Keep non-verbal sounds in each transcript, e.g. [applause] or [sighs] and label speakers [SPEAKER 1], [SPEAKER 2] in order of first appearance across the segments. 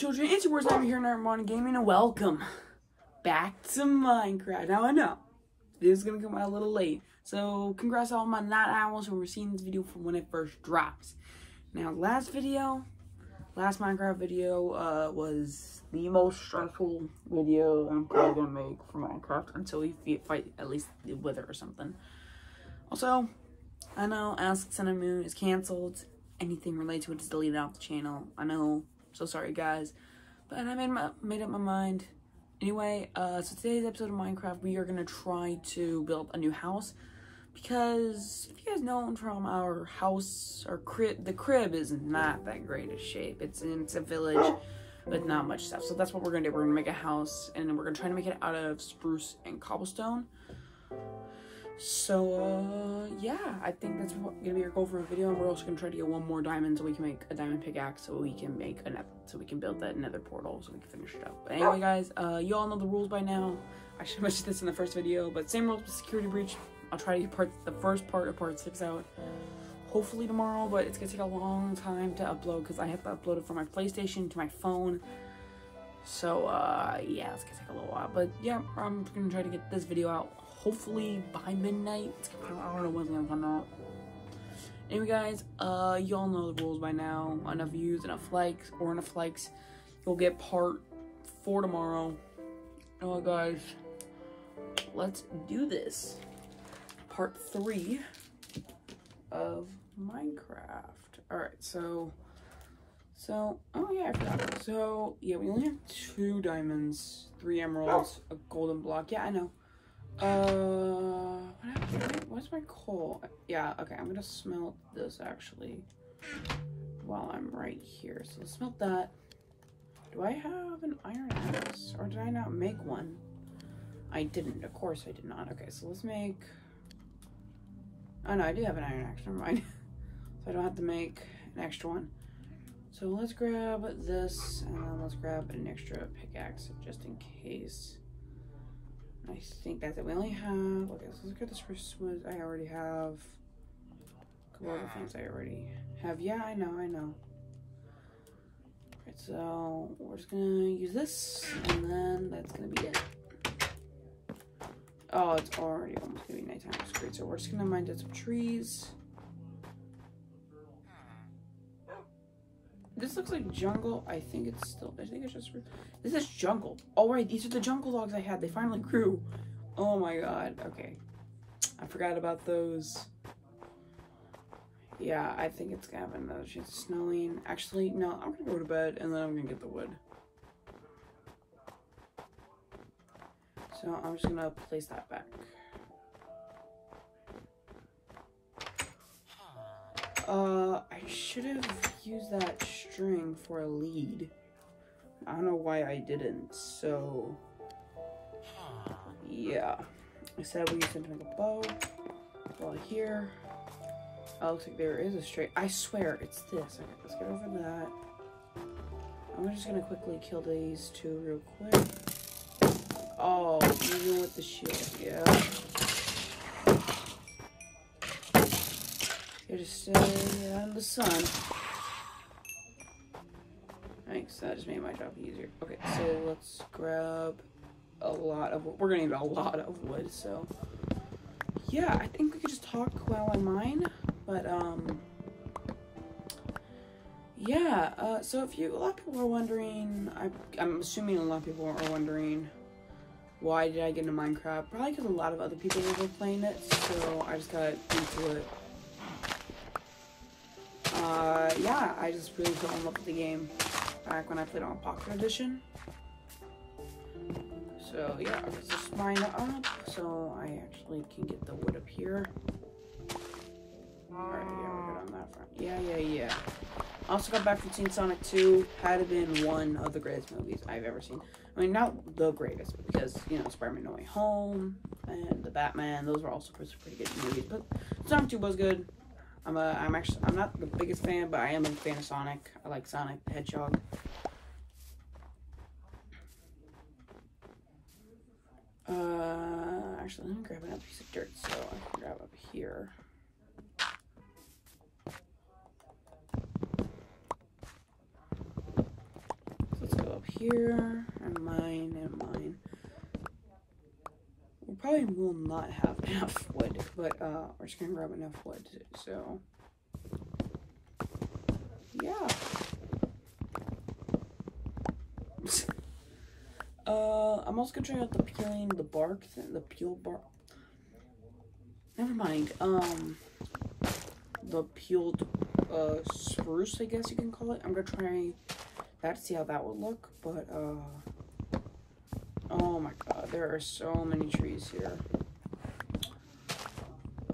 [SPEAKER 1] children, it's your worst nightmare here in Armani Gaming, and welcome back to Minecraft. Now, I know, this is gonna come out a little late, so congrats to all my night owls who were seeing this video from when it first drops. Now, last video, last Minecraft video, uh, was the most stressful video I'm probably gonna make for Minecraft until we fight at least the Wither or something. Also, I know Ask Sun and Moon is canceled. Anything related to it is deleted off the channel. I know so sorry, guys. But I made my made up my mind. Anyway, uh, so today's episode of Minecraft, we are gonna try to build a new house because if you guys know from our house, our crib, the crib is not that great a shape. It's in it's a village, but not much stuff. So that's what we're gonna do. We're gonna make a house, and we're gonna try to make it out of spruce and cobblestone. So, uh, yeah, I think that's gonna be our goal for a video, and we're also gonna try to get one more diamond so we can make a diamond pickaxe, so we can make a net, so we can build that nether portal, so we can finish it up. But anyway, guys, uh, you all know the rules by now. I should have [laughs] mentioned this in the first video, but same rules with security breach. I'll try to get part the first part of part six out, hopefully tomorrow, but it's gonna take a long time to upload because I have to upload it from my PlayStation to my phone. So, uh, yeah, it's gonna take a little while, but yeah, I'm gonna try to get this video out hopefully by midnight. I don't know when it's gonna come out. Anyway, guys, uh, you all know the rules by now. Enough views, enough likes, or enough likes, you'll get part four tomorrow. Oh, guys, let's do this. Part three of Minecraft. All right, so, so, oh yeah, I forgot. So, yeah, we only have two diamonds, three emeralds, a golden block. Yeah, I know. Uh, what's my coal? Yeah, okay, I'm gonna smelt this actually while I'm right here. So let's smelt that. Do I have an iron axe or did I not make one? I didn't, of course I did not. Okay, so let's make, oh no, I do have an iron axe, never mind. [laughs] so I don't have to make an extra one. So let's grab this and let's grab an extra pickaxe just in case. I think that's it. We only have, okay, let's look at this first one. I already have a couple other things I already have. Yeah, I know, I know. Alright, so we're just gonna use this, and then that's gonna be it. Oh, it's already almost gonna be nighttime. That's great. So we're just gonna mine down some trees. This looks like jungle. I think it's still, I think it's just, this is jungle. Oh, right, these are the jungle logs I had. They finally grew. Oh my god, okay. I forgot about those. Yeah, I think it's gonna have another chance of snowing. Actually, no, I'm gonna go to bed and then I'm gonna get the wood. So I'm just gonna place that back. Uh, I should have used that string for a lead. I don't know why I didn't, so... Yeah. I said we used to make a bow. Well, here. Oh, looks like there is a straight... I swear, it's this. Okay, let's get over that. I'm just gonna quickly kill these two real quick. Oh, even with the shield, yeah. Here to stay out the sun. Thanks, that just made my job easier. Okay, so let's grab a lot of, we're gonna need a lot of wood, so. Yeah, I think we could just talk while I mine, but um, yeah, uh, so if you, a lot of people are wondering, I, I'm assuming a lot of people are wondering, why did I get into Minecraft? Probably because a lot of other people were playing it, so I just got into it uh, yeah, I just really fell in love with the game back when I played on Pocket Edition. So yeah, let's just mine up so I actually can get the wood up here. Alright, yeah, we're good on that front. Yeah, yeah, yeah. Also got back from seeing Sonic 2. Had it been one of the greatest movies I've ever seen. I mean, not the greatest, because, you know, Spider-Man No Way Home and The Batman, those were also pretty good movies. But Sonic 2 was good. I'm a, I'm actually, I'm not the biggest fan, but I am a fan of Sonic. I like Sonic the Hedgehog. Uh, actually, let me grab another piece of dirt so I can grab up here. So let's go up here, and mine, and mine. Probably will not have [laughs] enough wood, but uh, we're just gonna grab enough wood, so. Yeah. [laughs] uh, I'm also gonna try out the peeling the bark, the peel bark. Never mind. Um, the peeled uh spruce, I guess you can call it. I'm gonna try that to see how that would look, but uh, oh my god, there are so many trees here.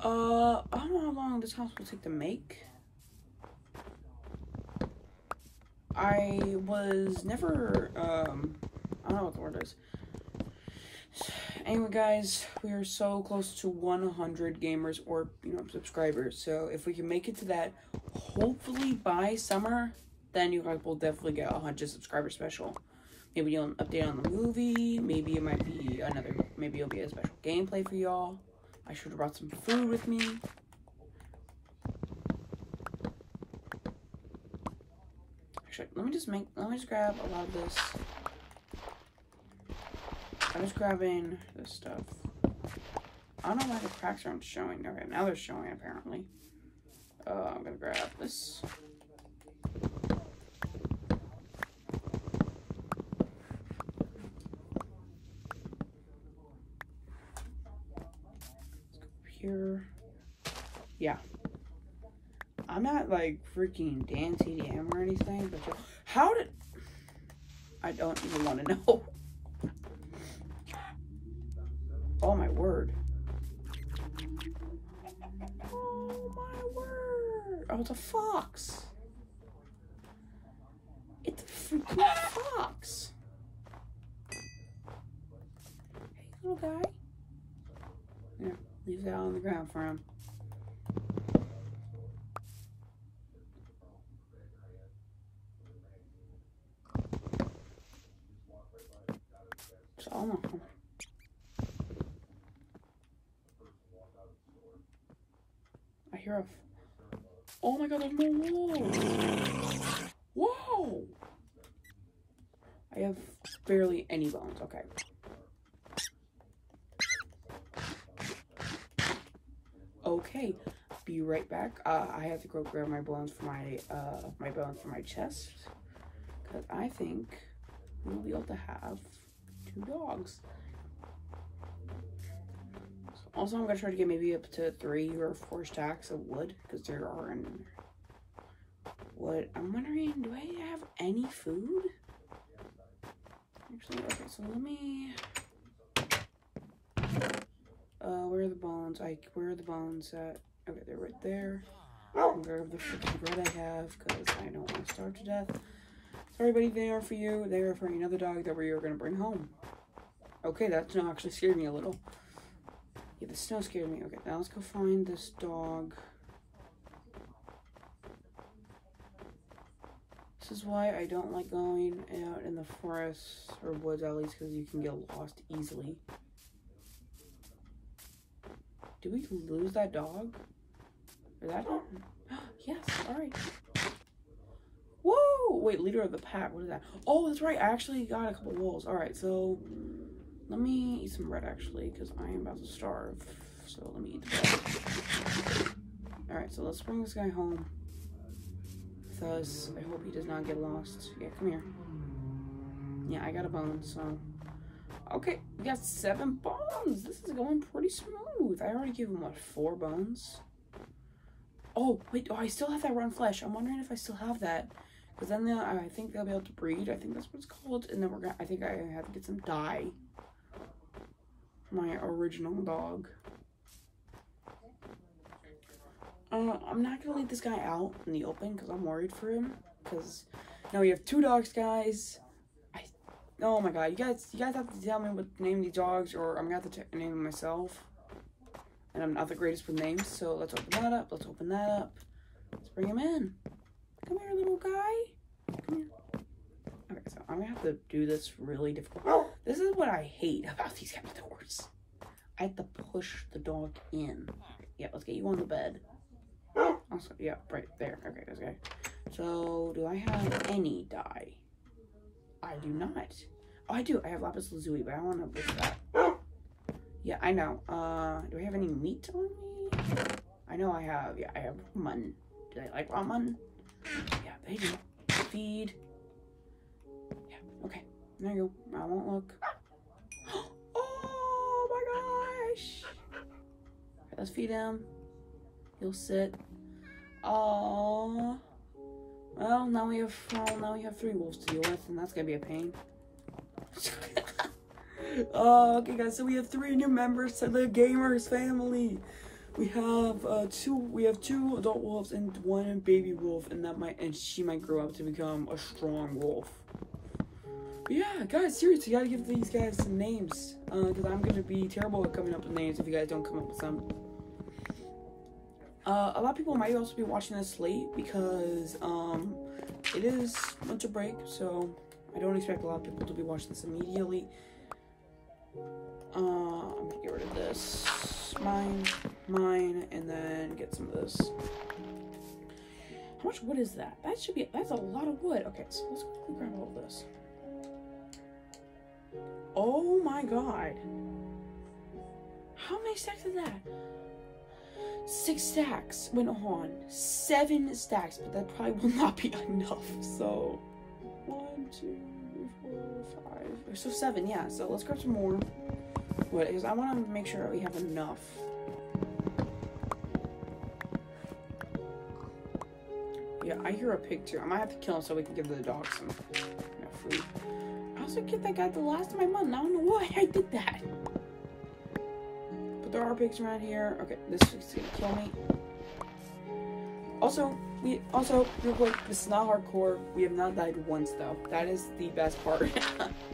[SPEAKER 1] Uh, I don't know how long this house will take to make. I was never, um, I don't know what the word is. Anyway, guys, we are so close to 100 gamers or, you know, subscribers. So if we can make it to that, hopefully by summer, then you guys will definitely get a 100 subscriber special. Maybe you'll update on the movie. Maybe it might be another, maybe it'll be a special gameplay for y'all. I should have brought some food with me. Actually, let me just make, let me just grab a lot of this. I'm just grabbing this stuff. I don't know why the cracks aren't showing. Okay, now they're showing apparently. Uh, I'm gonna grab this. Here. Yeah. I'm not like freaking Dan TDM or anything, but just, how did I don't even want to [laughs] know. Oh my word. Oh my word. Oh, it's a fox. It's a freaking fox. Hey, little guy. Yeah, leave that on the ground for him. I hear a. Oh my god, there's more wolves! Whoa! I have barely any bones. Okay. Okay, be right back. Uh, I have to go grab my bones for my uh my bones for my chest because I think we'll be able to have two dogs. Also, I'm gonna try to get maybe up to three or four stacks of wood because there are in wood. I'm wondering, do I have any food? Actually, okay, so let me. Uh, where are the bones? I where are the bones at? Okay, they're right there. I'm grab the freaking bread I have because I don't want to starve to death. Sorry, buddy, they are for you. They are for another dog that we are gonna bring home. Okay, that no actually scared me a little. Yeah, the snow scared me. Okay, now let's go find this dog. This is why I don't like going out in the forest or woods at least because you can get lost easily. Did we lose that dog? Is that it? yes, alright. Whoa! Wait, leader of the pack. What is that? Oh, that's right. I actually got a couple wolves. Alright, so let me eat some bread actually, because I am about to starve. So let me eat the bread. Alright, so let's bring this guy home. Thus, I hope he does not get lost. Yeah, come here. Yeah, I got a bone, so. Okay, we got seven bones. This is going pretty smooth. I already gave him, what, four bones? Oh, wait, oh, I still have that run flesh. I'm wondering if I still have that. Because then I think they'll be able to breed. I think that's what it's called. And then we're gonna, I think I have to get some dye my original dog. Uh, I'm not gonna leave this guy out in the open because I'm worried for him. Because now we have two dogs, guys. Oh my god, you guys, you guys have to tell me what name these dogs, or I'm gonna have to name them myself. And I'm not the greatest with names, so let's open that up. Let's open that up. Let's bring him in. Come here, little guy. Come here. Okay, so I'm gonna have to do this really difficult. Oh, this is what I hate about these kind of doors. I have to push the dog in. Yeah, let's get you on the bed. Also, yeah, right there. Okay, guy. So, do I have any dye? I do not. Oh, I do. I have lapis lazuli, but I want to waste that. [gasps] Yeah, I know. Uh, do I have any meat on me? I know I have. Yeah, I have mutton. Do they like raw mutton? Yeah, they do. Feed. Yeah, okay. There you go. I won't look. [gasps] Oh my gosh. Let's feed him. He'll sit. Oh. Well, now we have well, now we have three wolves to deal with, and that's gonna be a pain. oh, [laughs] okay, guys. So we have three new members to the gamers family. We have uh, two. We have two adult wolves and one baby wolf, and that might and she might grow up to become a strong wolf. But yeah, guys, seriously, you gotta give these guys some names, because uh, I'm gonna be terrible at coming up with names if you guys don't come up with some. Uh, a lot of people might also be watching this late because um, it is winter break, so I don't expect a lot of people to be watching this immediately. Uh, I'm gonna get rid of this, mine, mine, and then get some of this. How much wood is that? That should be, that's a lot of wood. Okay, so let's quickly grab all of this. Oh my god. How many stacks is that? Six stacks went on. Seven stacks, but that probably will not be [laughs] enough. So, one, two, three, four, five. So seven, yeah. So let's grab some more. What? Because I want to make sure we have enough. Yeah, I hear a pig too. I might have to kill him so we can give the dog some you know, food. I also get that guy the last of my month. I don't know why I did that. But there are pigs around here. Okay, this is gonna kill me. Also, we also real quick, this is not hardcore. We have not died once though. That is the best part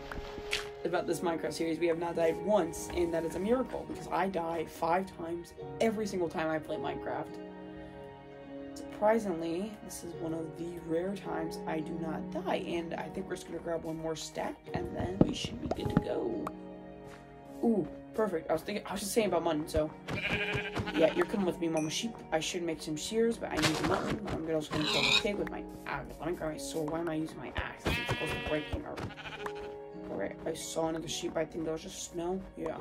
[SPEAKER 1] [laughs] about this Minecraft series. We have not died once, and that is a miracle because I die five times every single time I play Minecraft. Surprisingly, this is one of the rare times I do not die, and I think we're just gonna grab one more stack, and then we should be good to go. Ooh, perfect. I was thinking, I was just saying about mutton, so. Yeah, you're coming with me, Mama Sheep. I should make some shears, but I need the mutton. I'm gonna also gonna kill the pig with my axe. Let me grab my sword. Why am I using my axe? It's supposed to breaking or. Alright, I saw another sheep. I think that was just snow. Yeah.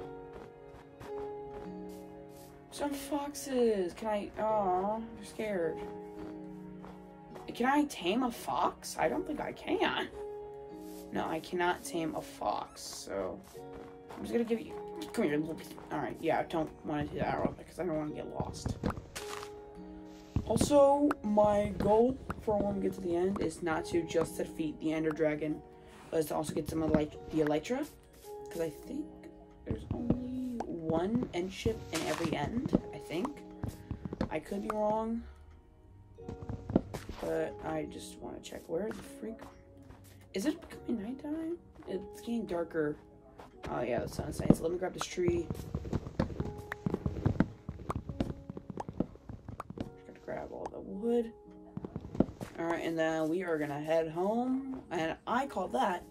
[SPEAKER 1] Some foxes. Can I? Oh, I'm scared. Can I tame a fox? I don't think I can. No, I cannot tame a fox. So I'm just gonna give you. Come here, little. All right. Yeah, I don't want to do that because I don't want to get lost. Also, my goal for when we get to the end is not to just defeat the Ender Dragon, but to also get some of like the Elytra, because I think there's only one end ship in every end. I think. I could be wrong, but I just want to check. Where the freak? Is it becoming nighttime? It's getting darker. Oh yeah, sun's setting. So let me grab this tree. Just to grab all the wood. Alright, and then we are gonna head home. And I call that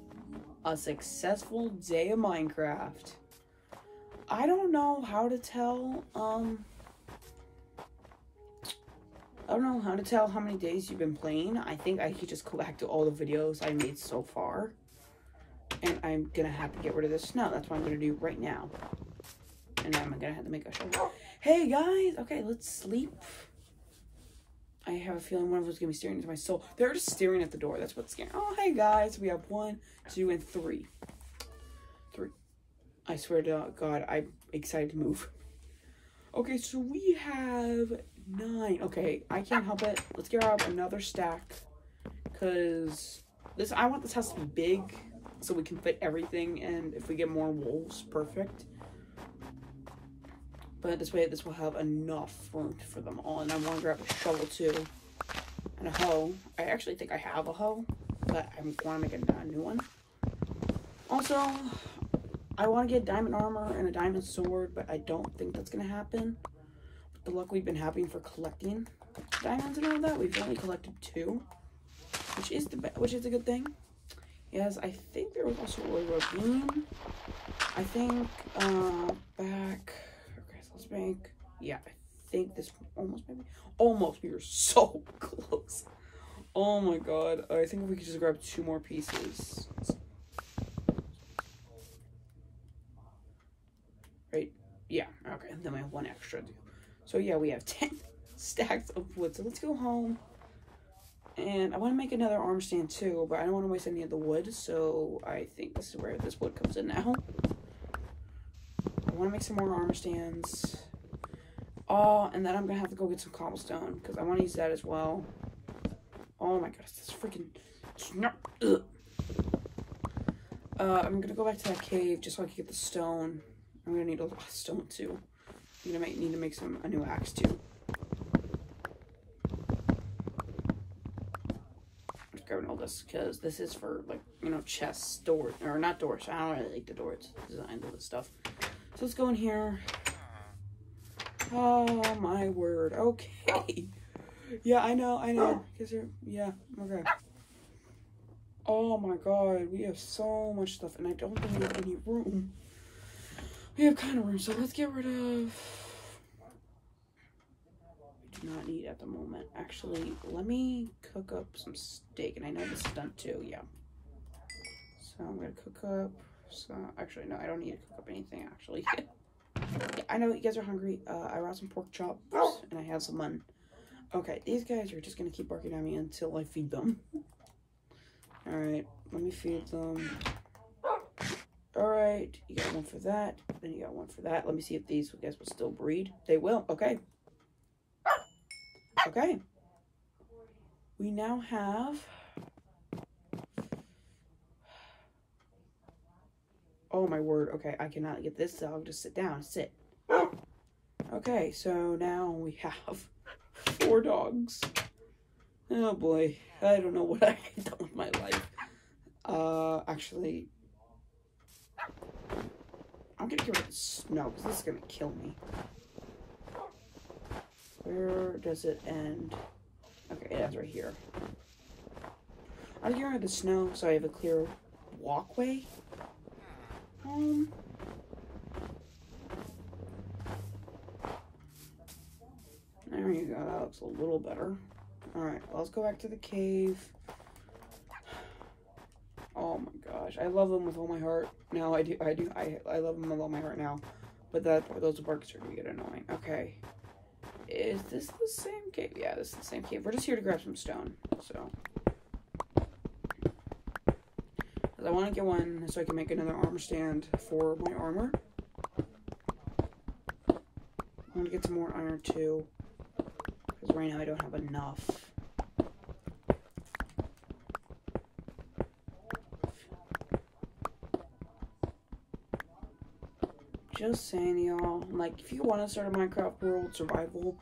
[SPEAKER 1] a successful day of Minecraft. I don't know how to tell, um... I don't know how to tell how many days you've been playing. I think I could just go back to all the videos I made so far. And I'm gonna have to get rid of this snow. That's what I'm gonna do right now. And I'm gonna have to make a show. Hey guys! Okay, let's sleep. I have a feeling one of us is gonna be staring into my soul. They're just staring at the door. That's what's scary. Oh, hey guys. We have one, two, and three. Three. I swear to God, I'm excited to move. Okay, so we have nine. Okay, I can't help it. Let's get out another stack. Because this, I want this house to be big so we can fit everything. And if we get more wolves, perfect. But this way, this will have enough room for them all. And I want to grab a shovel too. And a hoe. I actually think I have a hoe. But I want to make a, new one. Also, I want to get diamond armor and a diamond sword. But I don't think that's going to happen. With the luck we've been having for collecting diamonds and all that, we've only collected two. Which is the which is a good thing. Yes, I think there was also a ravine. I think uh, back. Okay, so let's make. Yeah, I think this almost maybe. Almost, we were [laughs] so close. Oh my god! I think we could just grab two more pieces. Right? Yeah. Okay. Then we have one extra. So yeah, we have [laughs] ten stacks of wood. So let's go home. And I want to make another arm stand too, but I don't want to waste any of the wood. So I think this is where this wood comes in now. I want to make some more armor stands. Oh, and then I'm going to have to go get some cobblestone because I want to use that as well. Oh my gosh, this freaking... Ugh. Uh, I'm gonna go back to that cave just so I can get the stone. I'm gonna need a lot of stone too. I'm gonna make, need to make some a new axe too. I'm just grabbing all this because this is for like you know chests, doors, or not doors. I don't really like the doors designs of this stuff. So let's go in here. Oh my word. Okay. [laughs] Yeah, I know, I know. Cause you're yeah, okay. Oh my god, we have so much stuff and I don't think we have any room. We have kind of room, so let's get rid of... Not need at the moment. Actually, let me cook up some steak, and I know this is done too, yeah. So I'm gonna cook up some... Actually, no, I don't need to cook up anything, actually. yeah, [laughs] I know you guys are hungry. Uh, I brought some pork chops, and I have some mutton. Okay, these guys are just gonna keep barking at me until I feed them. [laughs] Alright, let me feed them. Alright, you got one for that. Then you got one for that. Let me see if these guys will still breed. They will. Okay. Okay. We now have... Oh my word. Okay, I cannot get this dog to sit down. Sit. Okay, so now we have four dogs. Oh boy. I don't know what I have done with my life. Uh, actually, I'm gonna get rid of the snow because this is gonna kill me. Where does it end? Okay, it ends right here. I'm rid of the snow so I have a clear walkway home. There you go, that looks a little better. Alright, let's go back to the cave. Oh my gosh, I love them with all my heart. No, I do, I do, I, I love them with all my heart now. But that those barks are gonna get annoying. Okay, is this the same cave? Yeah, this is the same cave. We're just here to grab some stone, so. I want to get one so I can make another armor stand for my armor. I want to get some more iron too. Because right now I don't have enough. Just saying, y'all. Like, if you want to start a Minecraft world survival,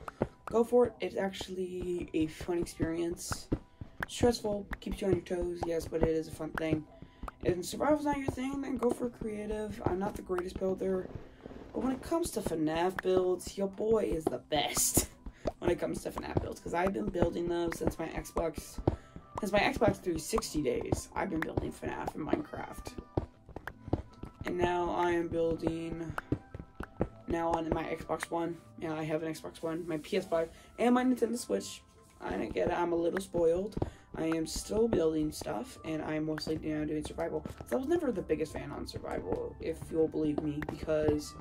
[SPEAKER 1] go for it. It's actually a fun experience. Stressful, keeps you on your toes, yes, but it is a fun thing. If survival's not your thing, then go for creative. I'm not the greatest builder, but when it comes to FNAF builds, your boy is the best. [laughs] when it comes to FNAF builds, because I've been building them since my Xbox, since my Xbox 360 days. I've been building FNAF and Minecraft, and now I am building. Now on my Xbox One, yeah, I have an Xbox One, my PS5, and my Nintendo Switch. I get it, I'm a little spoiled. I am still building stuff, and I'm mostly you know, doing survival. So I was never the biggest fan on survival, if you'll believe me, because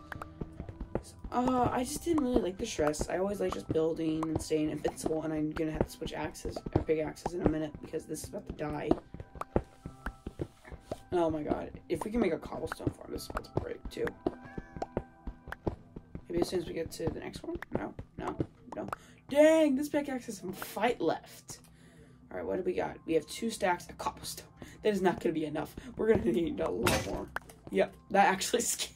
[SPEAKER 1] uh, I just didn't really like the stress. I always like just building and staying invincible, and I'm gonna have to switch axes, or big axes in a minute, because this is about to die. Oh my god. If we can make a cobblestone farm, this is about to break, too. Maybe as soon as we get to the next one? No, no, no. Dang, this pickaxe has some fight left. Alright, what do we got? We have two stacks of cobblestone. That is not going to be enough. We're going to need a lot more. Yep, that actually [laughs] scared.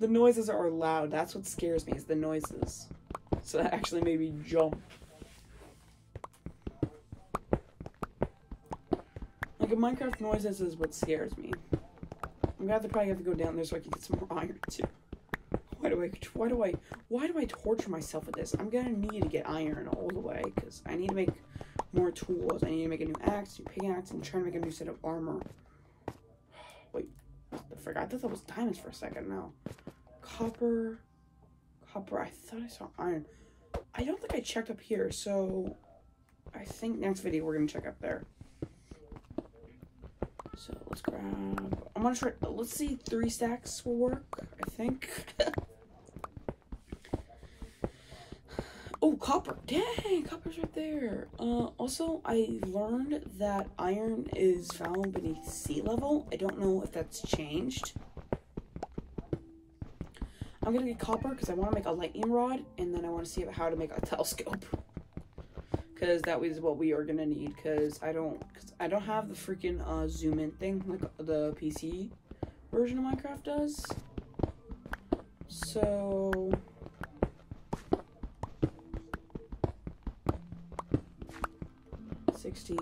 [SPEAKER 1] the noises are loud. That's what scares me, is the noises. So that actually made me jump. Like, a Minecraft noises is what scares me. I'm gonna have to probably have to go down there so I can get some more [laughs] iron, too. Why do I, why do I, why do I torture myself with this? I'm gonna need to get iron all the way, because I need to make more tools. I need to make a new axe, new pickaxe, and trying to make a new set of armor. [sighs] Wait, the frick? I thought that was diamonds for a second, no. Copper, copper, I thought I saw iron. I don't think I checked up here, so I think next video we're gonna check up there. So let's grab. I'm gonna try. Let's see. Three stacks will work. I think. [laughs] oh, copper. Dang, copper's right there. Uh, also, I learned that iron is found beneath sea level. I don't know if that's changed. I'm gonna get copper because I want to make a lightning rod, and then I want to see how to make a telescope. Because that was what we are gonna need. Because I don't, cause I don't have the freaking uh, zoom in thing like the PC version of Minecraft does. So. Sixty,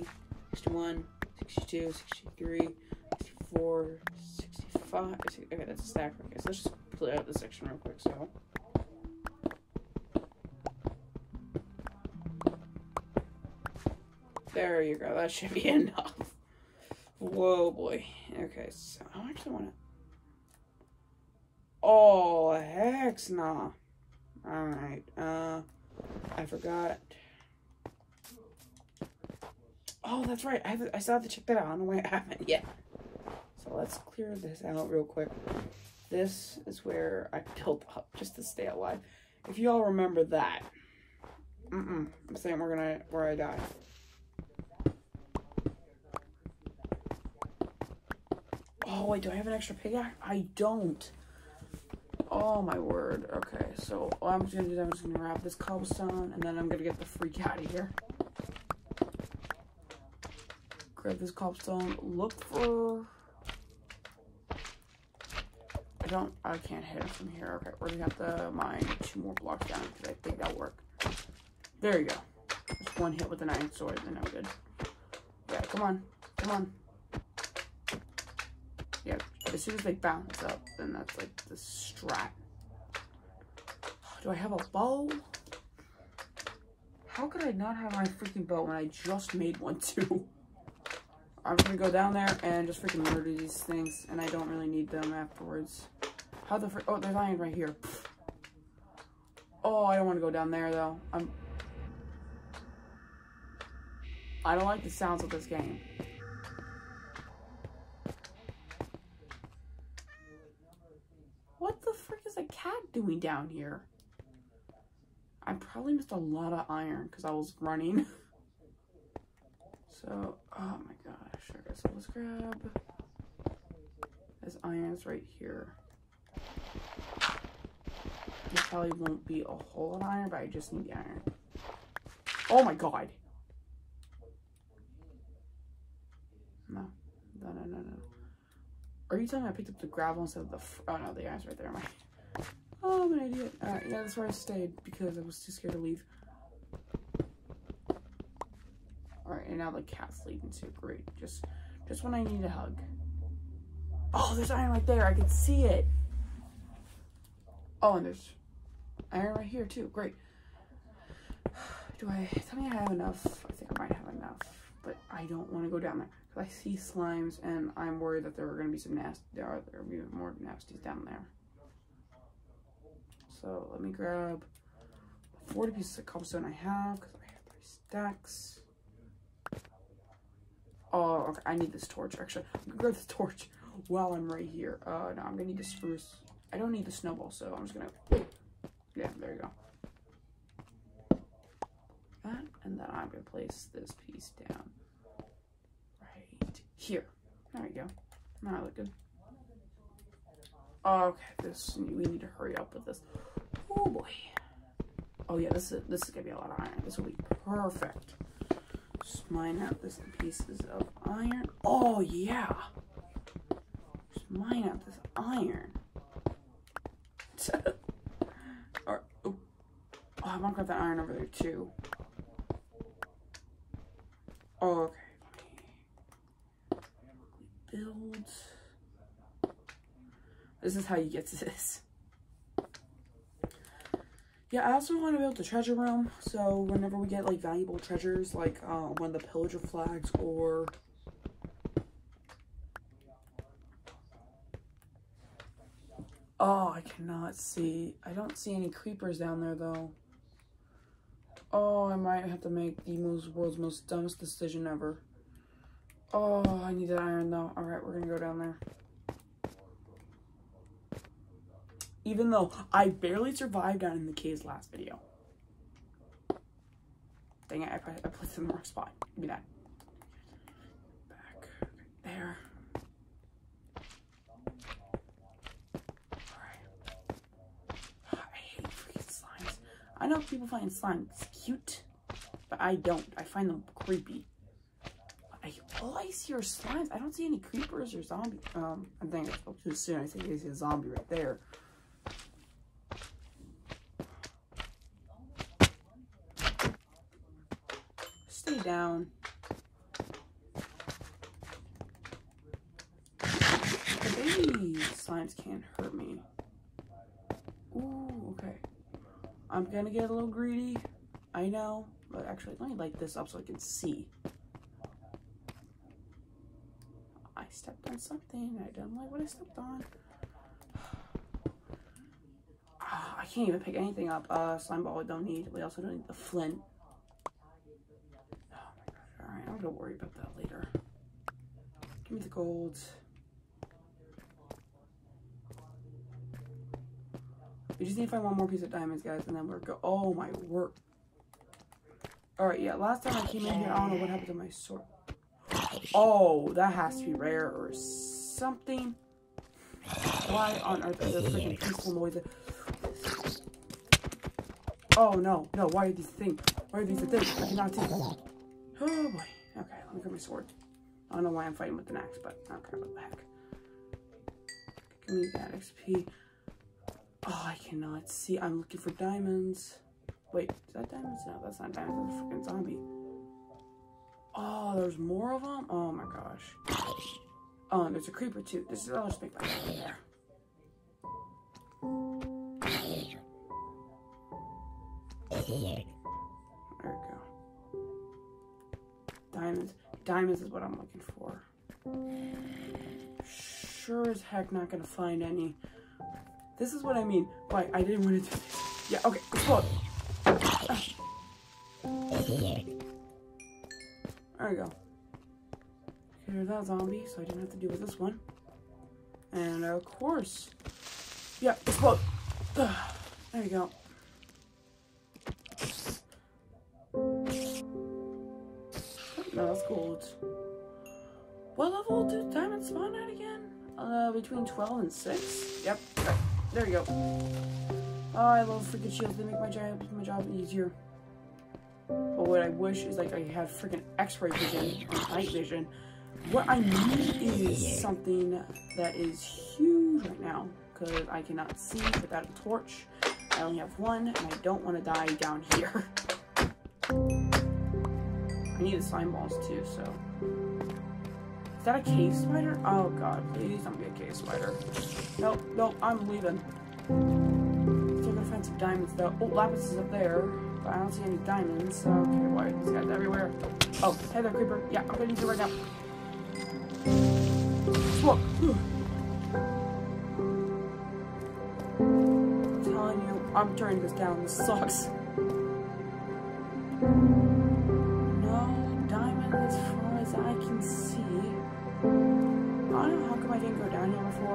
[SPEAKER 1] sixty-one, sixty-two, sixty-three, sixty-four, sixty-five. Okay, that's a stack. Okay, so let's just clear out this section real quick. So. There you go. That should be [laughs] enough. Whoa, boy. Okay, so I actually want to. Oh, heck nah. Alright, uh, I forgot. Oh, that's right. I, I still have to check that out. I don't know why I haven't yet. So let's clear this out real quick. This is where I built up just to stay alive. If you all remember that. Mm-mm. I'm saying we're gonna, where I die. Oh, wait, do I have an extra pickaxe? I don't. Oh, my word. Okay, so what I'm just going to do is I'm just going to grab this cobblestone, and then I'm going to get the freak out of here. Grab this cobblestone. Look for... I don't... I can't hit it from here. Okay, we're going to have to mine two more blocks down, because I think that'll work. There you go. Just one hit with an iron sword, and I'm good. Yeah, come on. Come on as soon as they bounce up, then that's like the strat. Do I have a bow? How could I not have my freaking bow when I just made one too? I'm gonna go down there and just freaking murder these things, and I don't really need them afterwards. How the frick? Oh, there's iron right here. Oh, I don't want to go down there though. I'm. I don't like the sounds of this game. Doing down here? I probably missed a lot of iron because I was running. [laughs] so, oh my gosh. Okay, so let's grab this iron's right here. There probably won't be a whole lot of iron, but I just need the iron. Oh my god. No. No, no, no, no. Are you telling me I picked up the gravel instead of the... oh no, the iron's right there. My Oh, I'm an idiot. Alright, yeah, that's where I stayed because I was too scared to leave. Alright, and now the cat's leaving too. Great. Just just when I need a hug. Oh, there's iron right there. I can see it. Oh, and there's iron right here too. Great. [sighs] Do I, tell me I have enough. I think I might have enough, but I don't want to go down there. Because I see slimes and I'm worried that there are going to be some nasty, there are, there be more nasties down there. So let me grab 40 pieces of cobblestone I have because I have three stacks. Oh, okay. I need this torch. Actually, I'm gonna grab this torch while I'm right here. Uh, no, I'm gonna need the spruce. I don't need the snowball, so I'm just gonna. Yeah, there you go. That, and then I'm gonna place this piece down right here. There we go. Now I look good. Okay, this we need to hurry up with this. Oh boy. Oh yeah, this is this is gonna be a lot of iron. This will be perfect. Just mine out this pieces of iron. Oh yeah. Just mine out this iron. [laughs] or, oh, I want to grab that iron over there too. Oh, okay. Build. This is how you get to this. Yeah, I also want to build the treasure room. So whenever we get like valuable treasures, like uh, one of the pillager flags or Oh, I cannot see. I don't see any creepers down there though. Oh, I might have to make the most world's most dumbest decision ever. Oh, I need that iron though. Alright, we're gonna go down there. Even though I barely survived down in the caves last video. Dang it, I, I placed it in the wrong spot. Give me that. Back. There. I hate freaking slimes. I know people find slime cute, but I don't. I find them creepy. I, all I see are slimes. I don't see any creepers or zombies. Um, I think I spoke too soon. I think I see a zombie right there. Stay down. The baby slimes can't hurt me. Ooh, okay. I'm gonna get a little greedy. I know. But actually, let me light this up so I can see. I stepped on something. I don't like what I stepped on. [sighs] Ah, I can't even pick anything up. Uh, slime ball I don't need. We also don't need the flint. I'm gonna worry about that later. Give me the gold. We just need to find one more piece of diamonds, guys, and then we're go- Oh my word. Alright, yeah, last time I came in here, I don't know what happened to my sword. Oh, that has to be rare or something. Why on earth are there freaking peaceful noises? Oh no, no, why are these things? Why are these a thing? I cannot see. Oh boy. Me grab my sword. I don't know why I'm fighting with an axe, but okay, what the heck. Give me that XP. Oh, I cannot see. I'm looking for diamonds. Wait, is that diamonds? No, that's not diamonds. That's a freaking zombie. Oh, there's more of them? Oh my gosh. Oh, and there's a creeper too. This is, I'll just make there. There we go. Diamonds. Diamonds is what I'm looking for. Sure as heck not gonna find any. This is what I mean. Why, I didn't want to do this. Yeah, okay, explode. Ah. There we go. Here's that zombie, so I didn't have to deal with this one. And of course, yeah, explode. There you go. No, that's gold. What level did diamond spawn at again? Uh, between 12 and 6? Yep, there you go. Oh, I love freaking shields. They make my job, my job easier. But what I wish is like I had freaking x-ray vision or night vision. What I need is something that is huge right now because I cannot see without a torch. I only have one and I don't want to die down here. [laughs] Need the slime balls too, so. Is that a cave spider? Oh god, please don't be a cave spider. Nope, nope, I'm leaving. Still gonna find some diamonds though. Oh, lapis is up there. But I don't see any diamonds. Okay, why are these guys everywhere? Oh, hey there, creeper. Yeah, I'm gonna you right now. Whoa. I'm telling you, I'm turning this down. This sucks.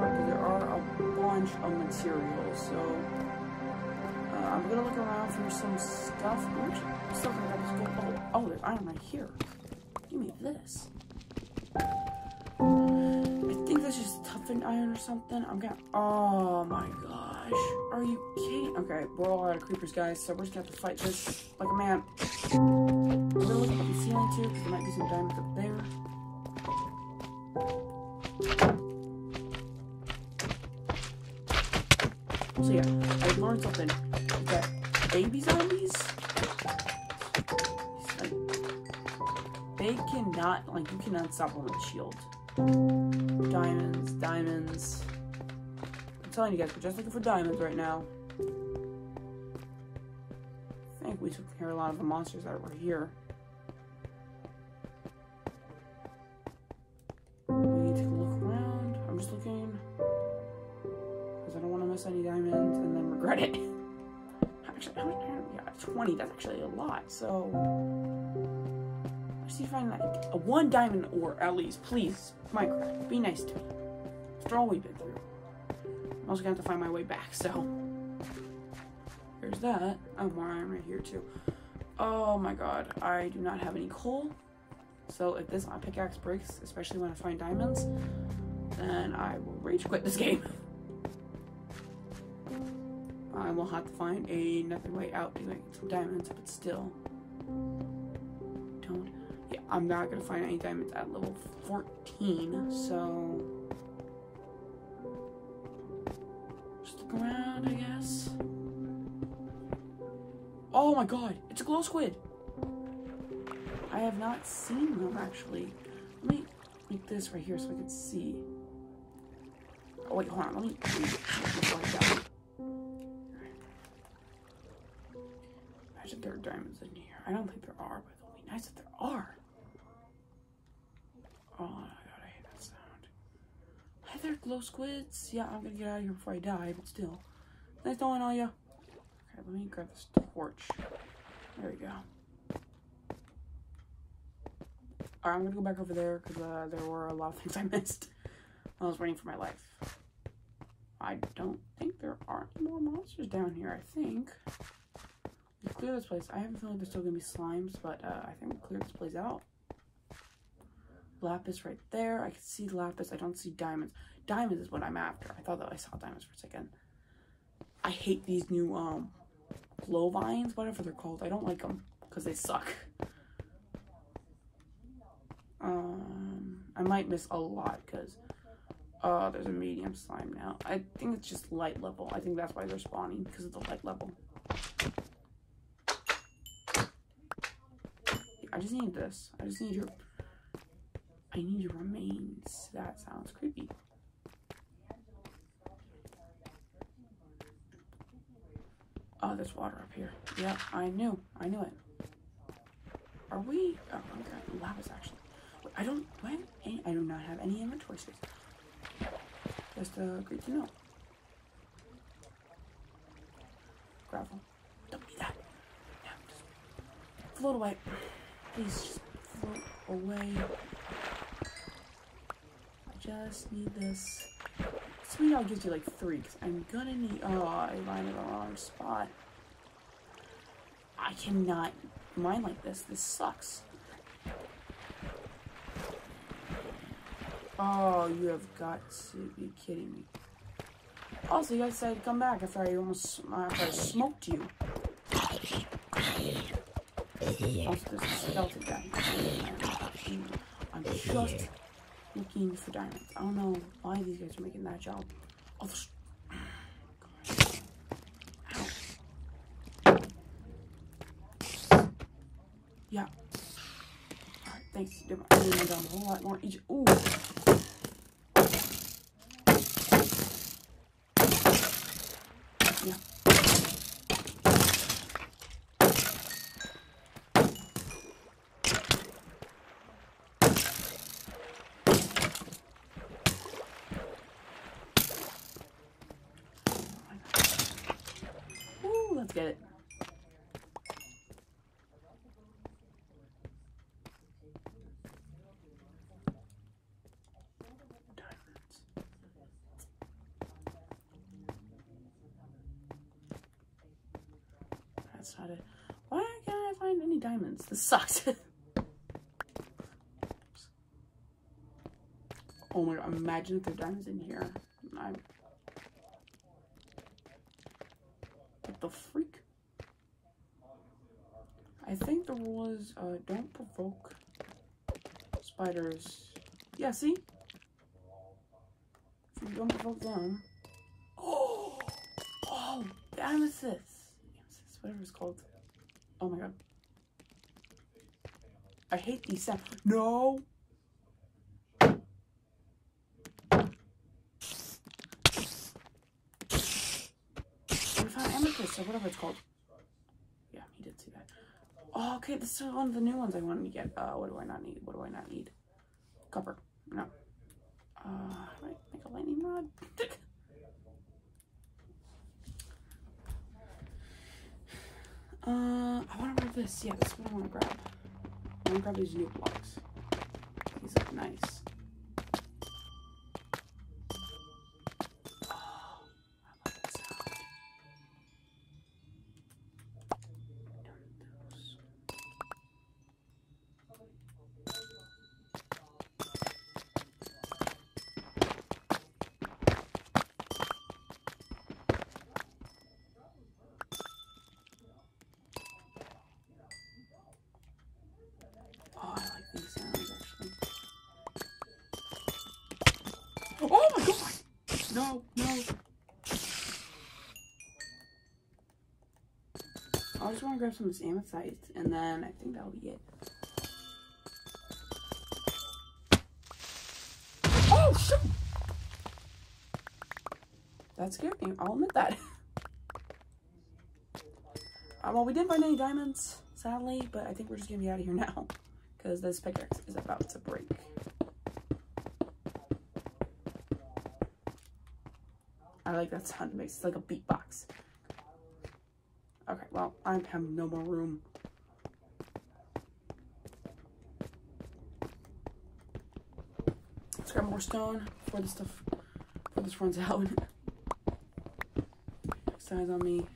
[SPEAKER 1] Because there are a bunch of materials, so uh, I'm gonna look around for some stuff. I'm actually still gonna grab. Oh, oh, there's iron right here. Give me this. I think this is toughened iron or something. I'm gonna. Oh my gosh. Are you kidding? Okay, we're all out of creepers, guys, so we're just gonna have to fight this like a man. I'm gonna look up the ceiling too, because there might be some diamonds up there. I learned something. That baby zombies, like, they cannot, like, you cannot stop them with shield. Diamonds, diamonds. I'm telling you guys, we're just looking for diamonds right now. I think we took care of a lot of the monsters that were here. We need to look around. I'm just looking. I any diamonds and then regret it. [laughs] Actually, how many diamonds? Yeah, 20. That's actually a lot. So, just need to find like a one diamond ore at least. Please, Minecraft, be nice to me. After all we've been through. I'm also gonna have to find my way back, so. There's that. Oh, more iron right here too. Oh my god, I do not have any coal. So if this pickaxe breaks, especially when I find diamonds, then I will rage quit this game. [laughs] I will have to find another way out to get some diamonds, but still. Don't. Yeah, I'm not gonna find any diamonds at level 14, so. Just look around, I guess. Oh my god, it's a glow squid! I have not seen them actually. Let me make this right here so I can see. Oh wait, hold on, let me Imagine there are diamonds in here. I don't think there are, but it'll be nice if there are. Oh my god, I hate that sound. Hi there, glow squids. Yeah, I'm gonna get out of here before I die, but still. Nice knowing all you. Okay, let me grab this torch. There we go. Alright, I'm gonna go back over there because uh, there were a lot of things I missed while I was waiting for my life. I don't think there are any more monsters down here, I think. We clear this place. I have a feeling there's still gonna be slimes, but uh, I think we cleared this place out. Lapis right there. I can see lapis. I don't see diamonds. Diamonds is what I'm after. I thought that I saw diamonds for a second. I hate these new um glow vines, whatever they're called. I don't like them because they suck. Um, I might miss a lot because uh, there's a medium slime now. I think it's just light level. I think that's why they're spawning because of the light level. I just need this. I just need your. I need your remains. That sounds creepy. Oh, there's water up here. Yeah, I knew. I knew it. Are we? Oh, okay. Lapis actually. Wait, I don't. When? I do not have any inventory space. Just uh, great to know. Gravel. Don't be that. Yeah, just float away. Please float away. I just need this. Sweet I'll give you like three, because I'm gonna need. Oh, I landed on the wrong spot. I cannot mine like this. This sucks. Oh, you have got to be kidding me. Also, you guys to come back after I almost after I smoked you. Also, there's a skeleton. I'm just looking for diamonds. I don't know why these guys are making that job. Oh, yeah. Alright, thanks. I need a whole lot more. Ooh. get it. Diamonds. Why can't I find any diamonds? This sucks. [laughs] oh my god, imagine if there are diamonds in here. I'm the freak? I think the rule is uh, don't provoke spiders. Yeah, see? If you don't provoke them. [gasps] Oh! Oh! Amethyst! Whatever it's called. Oh my god. I hate these sounds. No! We found amethyst or whatever it's called. Yeah, he did see that. Oh, okay, this is one of the new ones I wanted to get. Uh, what do I not need? What do I not need? Copper. No. Uh, right, make a lightning rod. [laughs] uh, I want to grab this. Yeah, this is what I want to grab. Let me grab these new blocks. These look nice. To grab some of this amethyst and then I think that'll be it. Oh shit! That scared me. I'll admit that. [laughs] Uh, well, we didn't find any diamonds, sadly, but I think we're just gonna be out of here now because this pickaxe is about to break. I like that sound it makes. It's like a beatbox. I have no more room. Let's grab more stone before this stuff, before this runs [laughs] out. Size on me.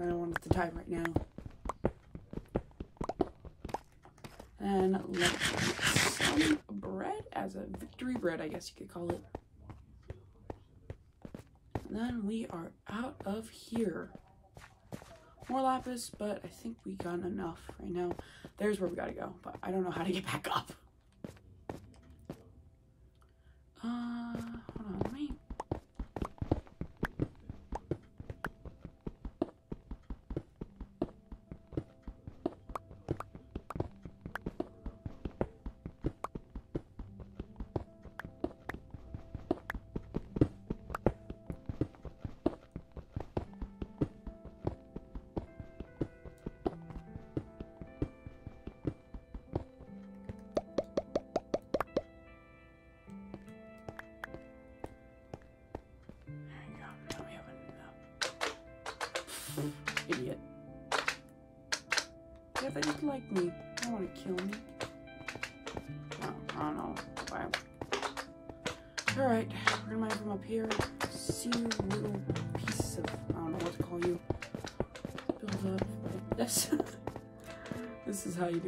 [SPEAKER 1] I don't want it to die right now. And let's some bread as a victory bread, I guess you could call it. And then we are out of here. More lapis, but I think we got enough right now. There's where we gotta go, but I don't know how to get back up.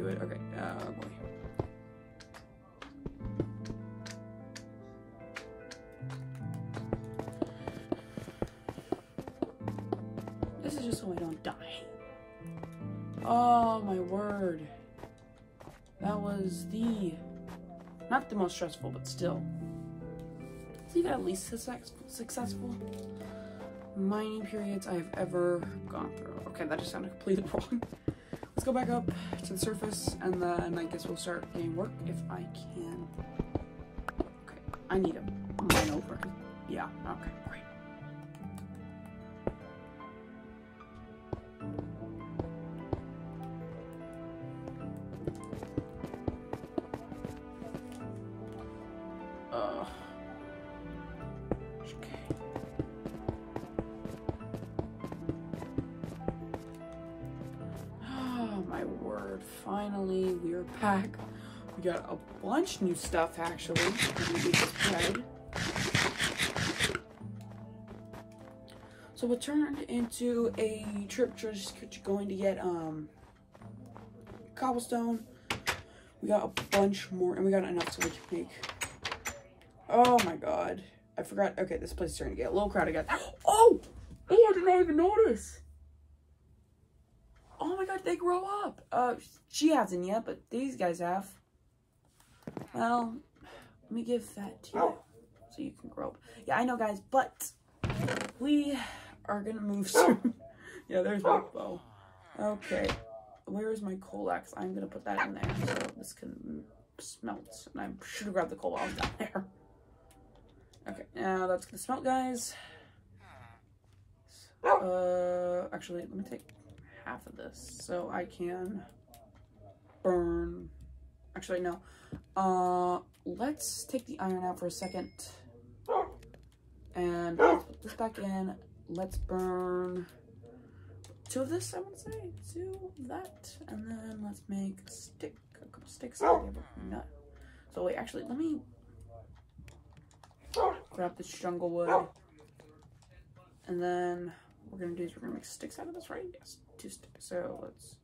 [SPEAKER 1] It. Okay, oh boy. This is just so I don't die. Oh my word. That was the, not the most stressful, but still. I think at least success, successful mining periods I've ever gone through. Okay, that just sounded completely [laughs] wrong. Let's go back up to the surface and then I guess we'll start getting work if I can. Okay, I need a mine over. Yeah, okay, great. Got a bunch new stuff actually. So it turned into a trip just going to get um cobblestone. We got a bunch more, and we got enough so we can make. Oh my god. I forgot. Okay, this place is starting to get a little crowded again. [gasps] Oh! Oh, I did not even notice. Oh my god, they grow up. Uh, she hasn't yet, but these guys have. Well, let me give that to you so you can grow up. Yeah, I know, guys, but we are gonna move [laughs] soon. yeah, there's my bow. Okay, where is my coal axe? I'm gonna put that in there so this can smelt. And I should have grabbed the coal while I was down [laughs] there. Okay, now that's gonna smelt, guys. Uh, actually, let me take half of this so I can burn. Actually, no. Uh, let's take the iron out for a second. And put this back in. Let's burn two of this, I to say. Two of that. And then let's make a stick a couple sticks. Nut. So wait, actually, let me grab this jungle wood. And then what we're gonna do is we're gonna make sticks out of this, right? Yes, two sticks. So let's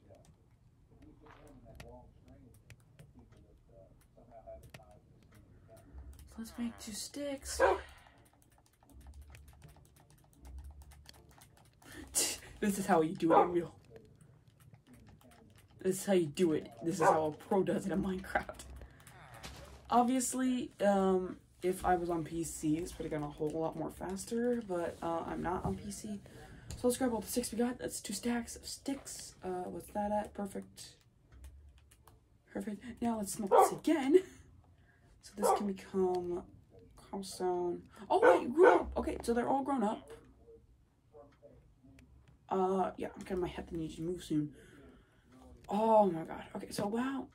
[SPEAKER 1] let's make two sticks. [laughs] this is how you do it in real. This is how you do it. This is how a pro does it in Minecraft. Obviously, um, if I was on PC, this would have gone a whole lot more faster, but uh, I'm not on PC. So let's grab all the sticks we got. That's two stacks of sticks. Uh, what's that at? Perfect. Perfect. Now let's smelt this again. [laughs] So this can become cobblestone. Oh wait, grew up. Okay, so they're all grown up. Uh, yeah, I'm getting my head that needs to move soon. Oh my god. Okay, so wow.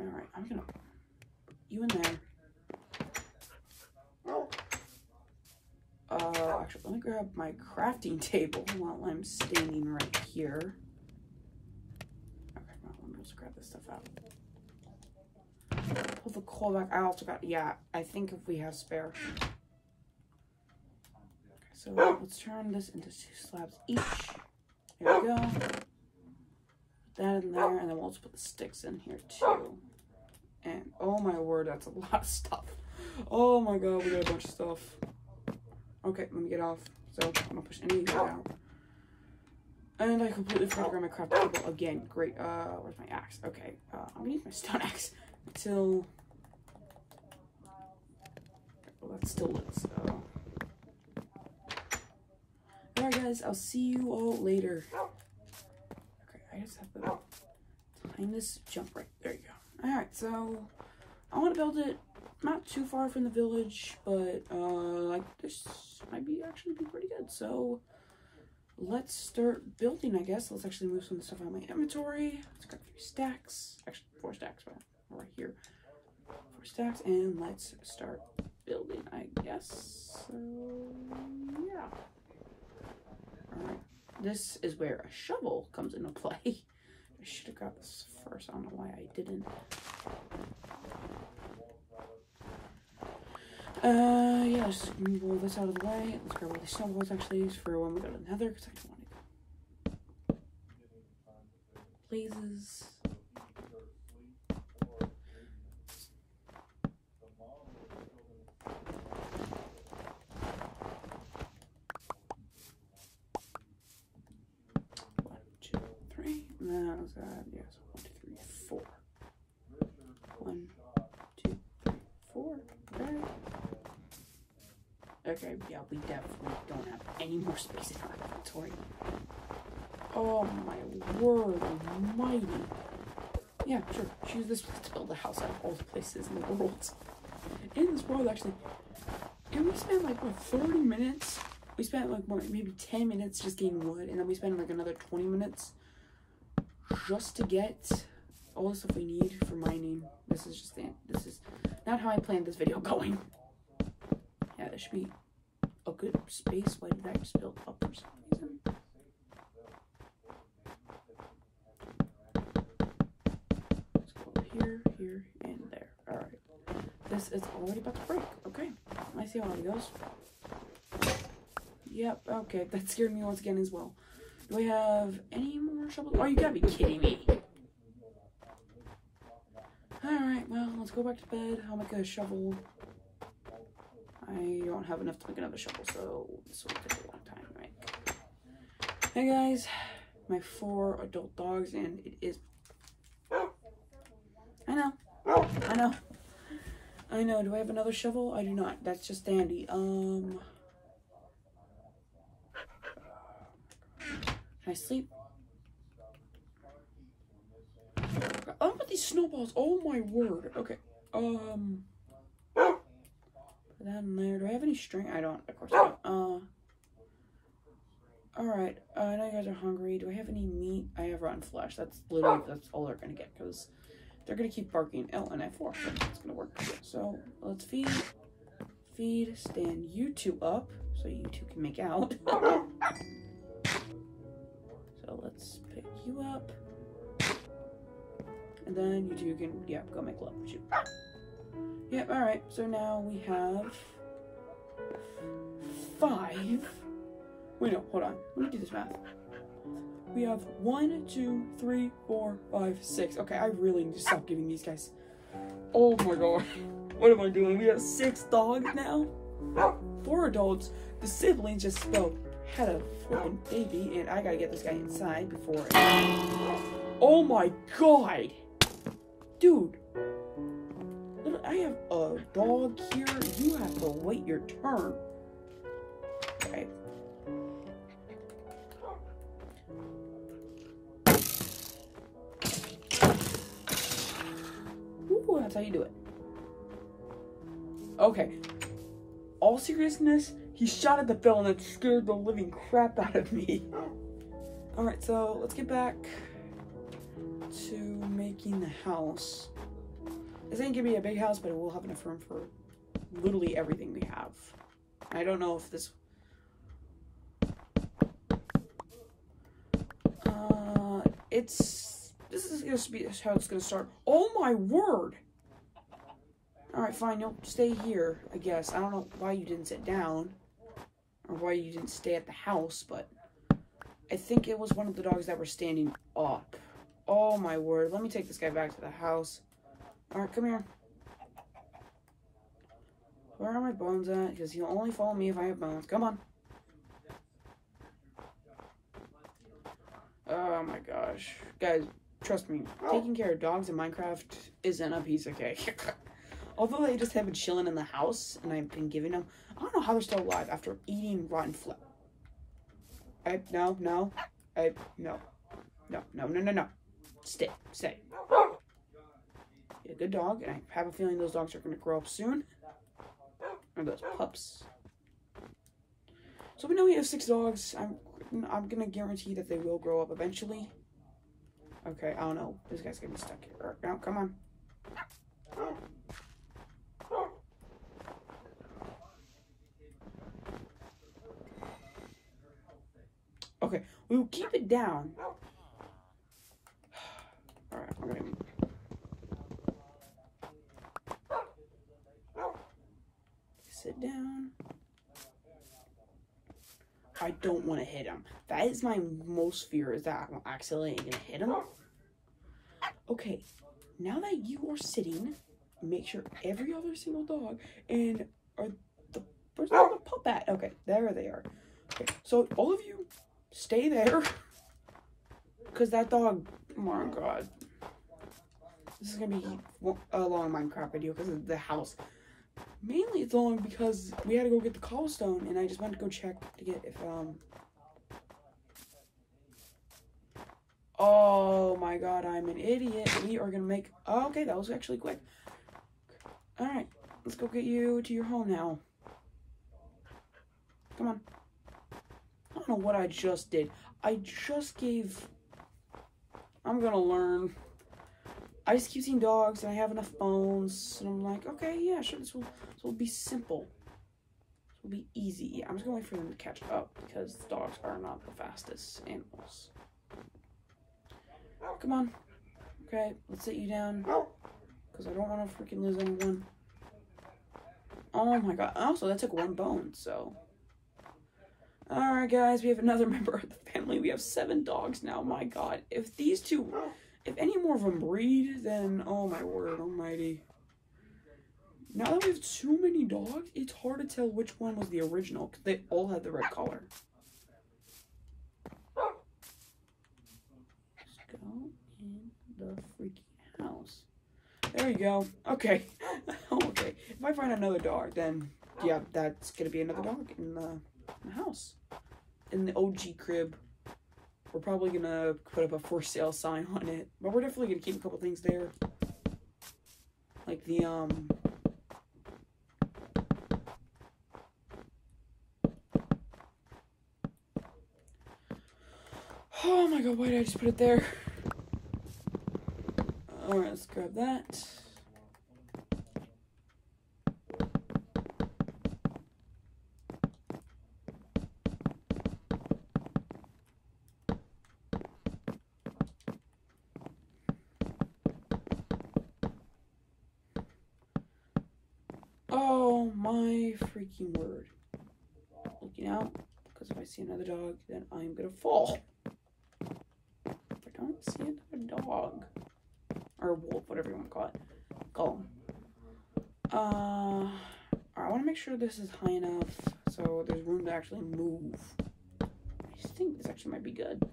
[SPEAKER 1] Alright, I'm gonna you in there. Uh, actually, let me grab my crafting [laughs] table while I'm standing right here. Okay, well, let me just grab this stuff out. The coal back. I also got, yeah, I think if we have spare. Okay, so let's turn this into two slabs each. There we go. Put that in there, and then we'll also put the sticks in here too. And oh my word, that's a [laughs] lot of stuff. Oh my god, we got a bunch of stuff. Okay, let me get off. So I'm gonna push any of these out. And I completely forgot my craft table again. Great. Uh, where's my axe? Okay, uh, I'm gonna use my stone [laughs] axe until. Well, that's still lit. So. Alright, guys. I'll see you all later. Okay, I just have to time this jump right there. You go. Alright, so I want to build it not too far from the village, but uh, like this might be actually be pretty good. So let's start building, I guess. Let's actually move some of the stuff out of my inventory. Let's grab three stacks, actually four stacks, right, right here. Four stacks, and let's start building, I guess. So yeah. All right. This is where a shovel comes into play. [laughs] I should have got this first. I don't know why I didn't. Uh, yeah, let's move all this out of the way. Let's grab all these snowballs actually for when we go to the nether, because I don't want to go. Blazes. One, two, three. And then I was at, yes, one, two, three, four. One, two, three, four. Okay. Okay, yeah, we definitely don't have any more space in our inventory. Oh my word almighty. Yeah, sure. Choose this to build a house out of all the places in the world. In this world, actually. And we spent like, what, 30 minutes? We spent like, what, maybe 10 minutes just getting wood, and then we spent like another 20 minutes just to get all the stuff we need for mining. This is just, the, this is not how I planned this video [laughs] going. There should be a good space. Why did that just build up for some reason? Let's go here, here, and there. Alright. This is already about to break. Okay. I see how it goes. Yep, okay. [laughs] That scared me once again as well. Do I have any more shovels? Oh, you gotta be kidding me. Alright, well, let's go back to bed. I'll make a shovel. Have enough to make another shovel, so this will take a long time make. Hey guys, my four adult dogs, and it is. I know. I know. I know. Do I have another shovel? I do not. That's just dandy. Um. Can I sleep? Oh, with these snowballs. Oh my word. Okay. Um. That in there. Do I have any string? I don't. Of course I don't. Uh. Alright. Uh, I know you guys are hungry. Do I have any meat? I have rotten flesh. That's literally, that's all they're gonna get, because they're gonna keep barking. Oh, and I have four. So it's gonna work. So, let's feed. Feed. Stand you two up, so you two can make out. [laughs] so let's pick you up. and then you two can, yeah, go make love. Shoot. Yep, alright, so now we have five. Wait, no, hold on. Let me do this math. We have one, two, three, four, five, six. Okay, I really need to stop giving these guys. Oh my god. [laughs] What am I doing? We have six dogs now? Four adults. The siblings just spelled had a baby, and I gotta get this guy inside before. Oh my god! Dude! I have a dog here. You have to wait your turn. Okay. Ooh, that's how you do it. Okay. All seriousness, he shot at the bell and scared the living crap out of me. Alright, so let's get back to making the house. This ain't gonna be a big house, but it will have enough room for literally everything we have. I don't know if this... Uh, it's... This is gonna be how it's gonna start. Oh my word! Alright, fine, you'll stay here, I guess. I don't know why you didn't sit down. Or why you didn't stay at the house, but... I think it was one of the dogs that were standing up. Oh my word. Let me take this guy back to the house. Alright, come here. Where are my bones at? Because he'll only follow me if I have bones. Come on. Oh my gosh. Guys, trust me. Oh. Taking care of dogs in Minecraft isn't a piece of cake. [laughs] Although they just have been chilling in the house and I've been giving them... I don't know how they're still alive after eating rotten flesh. I... No, no. I... No. No, no, no, no, no. Stay. Stay a good dog, and I have a feeling those dogs are going to grow up soon. Or those pups. So we know we have six dogs. I'm I'm gonna guarantee that they will grow up eventually. Okay, I don't know. This guy's be stuck here. Now, come on. Okay, we will keep it down. Alright, I'm gonna sit down. I don't want to hit him. That is my most fear is that I'm accidentally going to hit him. Okay, now that you are sitting, make sure every other single dog and are the where's the pup at? Okay, there they are. Okay, so all of you stay there [laughs] because that dog. My god, this is gonna be a long Minecraft video because of the house. Mainly it's long because we had to go get the cobblestone and I just went to go check to get if, um... Oh my god, I'm an idiot. We are gonna make... Oh, okay, that was actually quick. Alright, let's go get you to your home now. Come on. I don't know what I just did. I just gave... I'm gonna learn. I just keep seeing dogs and I have enough bones. And I'm like, okay, yeah, sure, this will, this will be simple. This will be easy. I'm just going to wait for them to catch up because dogs are not the fastest animals. Oh, come on. Okay, let's sit you down. Oh. Because I don't want to freaking lose anyone. Oh my god. Also, that took one bone, so... Alright, guys, we have another [laughs] member of the family. We have seven dogs now. My god. If these two oh. If any more of them breed, then oh my word almighty. Now that we have too many dogs, it's hard to tell which one was the original because they all had the red collar. Let's go in the freaking house. There you go. Okay. [laughs] okay. If I find another dog, then yeah, that's gonna be another dog in the, in the house. In the OG crib. We're probably gonna put up a for sale sign on it, but we're definitely gonna keep a couple things there. Like the, um... Oh my god, why did I just put it there? Alright, let's grab that. my freaking word. Looking out, because if I see another dog, then I'm gonna fall. If I don't see another dog, or wolf, whatever you want to call it, call him. Uh, I want to make sure this is high enough so there's room to actually move. I think this actually might be good. [laughs]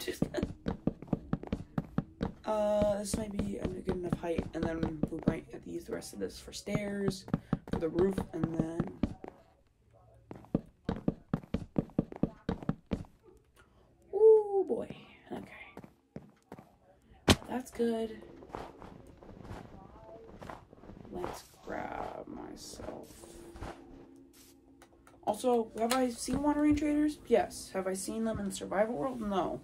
[SPEAKER 1] uh, this might be a good enough height, and then we might use the rest of this for stairs, for the roof, and then. Oh boy. Okay. That's good. Let's grab myself. Also, have I seen wandering traders? Yes. Have I seen them in survival world? No.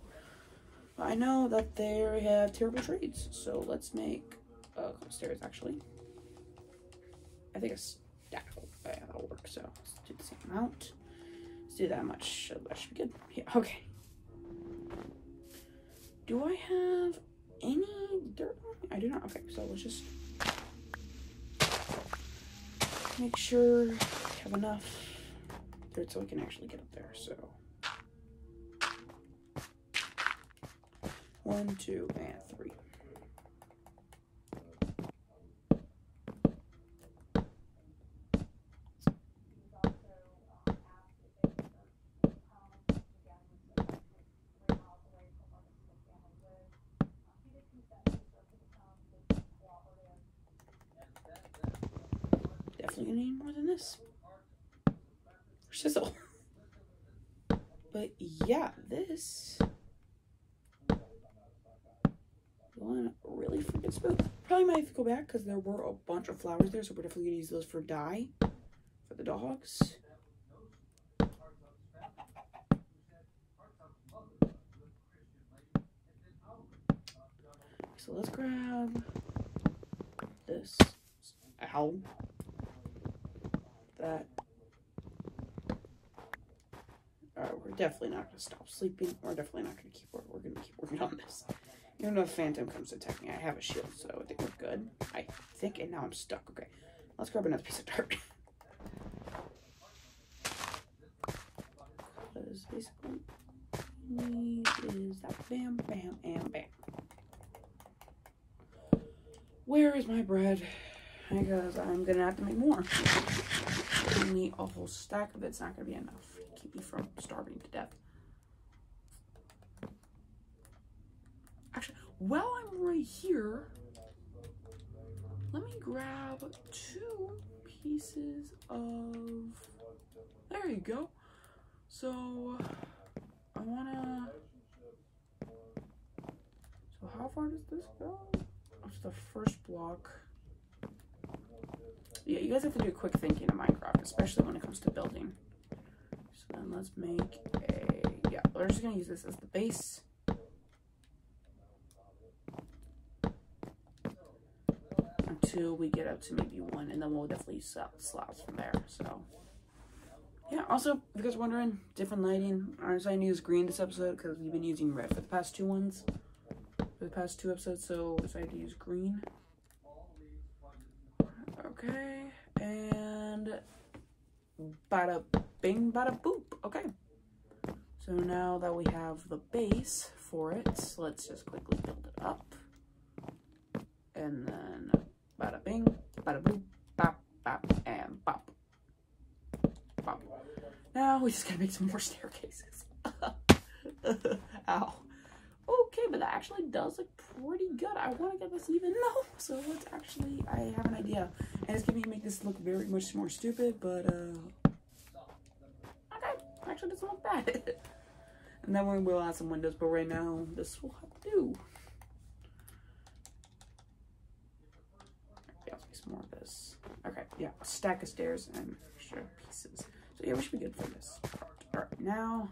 [SPEAKER 1] I know that they have terrible trades, so let's make a couple stairs actually. I think a stack yeah, that'll work. So let's do the same amount. Let's do that much. That should be good. Yeah. Okay. Do I have any dirt? I do not. Okay, so let's just make sure we have enough so we can actually get up there. So one, two, and three. Definitely gonna need more than this. Shizzle. But yeah, this going really freaking smooth. Probably might have to go back because there were a bunch of flowers there, so we're definitely gonna use those for dye for the dogs. So let's grab this. Ow. That. Alright, we're definitely not going to stop sleeping. We're definitely not going to keep working. We're going to keep working on this. Even though Phantom comes to attack me, I have a shield, so I think we're good. I think, and now I'm stuck. Okay, let's grab another piece of dirt. [laughs] Because basically, is that bam, bam, and bam. Where is my bread? Because I'm gonna have to make more. Only a whole stack of it's not gonna be enough to keep me from starving to death. Actually, while I'm right here, let me grab two pieces of. There you go. So I wanna. So how far does this go? Oh, That's the first block. Yeah, you guys have to do quick thinking in Minecraft, especially when it comes to building. Then let's make a, yeah, we're just gonna use this as the base. Until we get up to maybe one, and then we'll definitely use slabs from there, so. Yeah, also, if you guys are wondering, different lighting. I decided to use green this episode because we've been using red for the past two ones. For the past two episodes, so I decided to use green. Okay, and bada bing, bada boop. Okay. So now that we have the base for it, let's just quickly build it up. And then bada bing, bada boop, bop, bop, and bop. Bop. Now we just gotta make some more staircases. [laughs] Ow. Okay, but that actually does look pretty good. I want to get this even though. [laughs] So let's actually, I have an idea. And it's going to make this look very much more stupid, but, uh, okay. Actually, doesn't look bad. [laughs] and then we will add some windows, but right now, this will have to do. Yeah, some more of this. Okay, yeah, a stack of stairs and extra pieces. So yeah, we should be good for this part. All right, now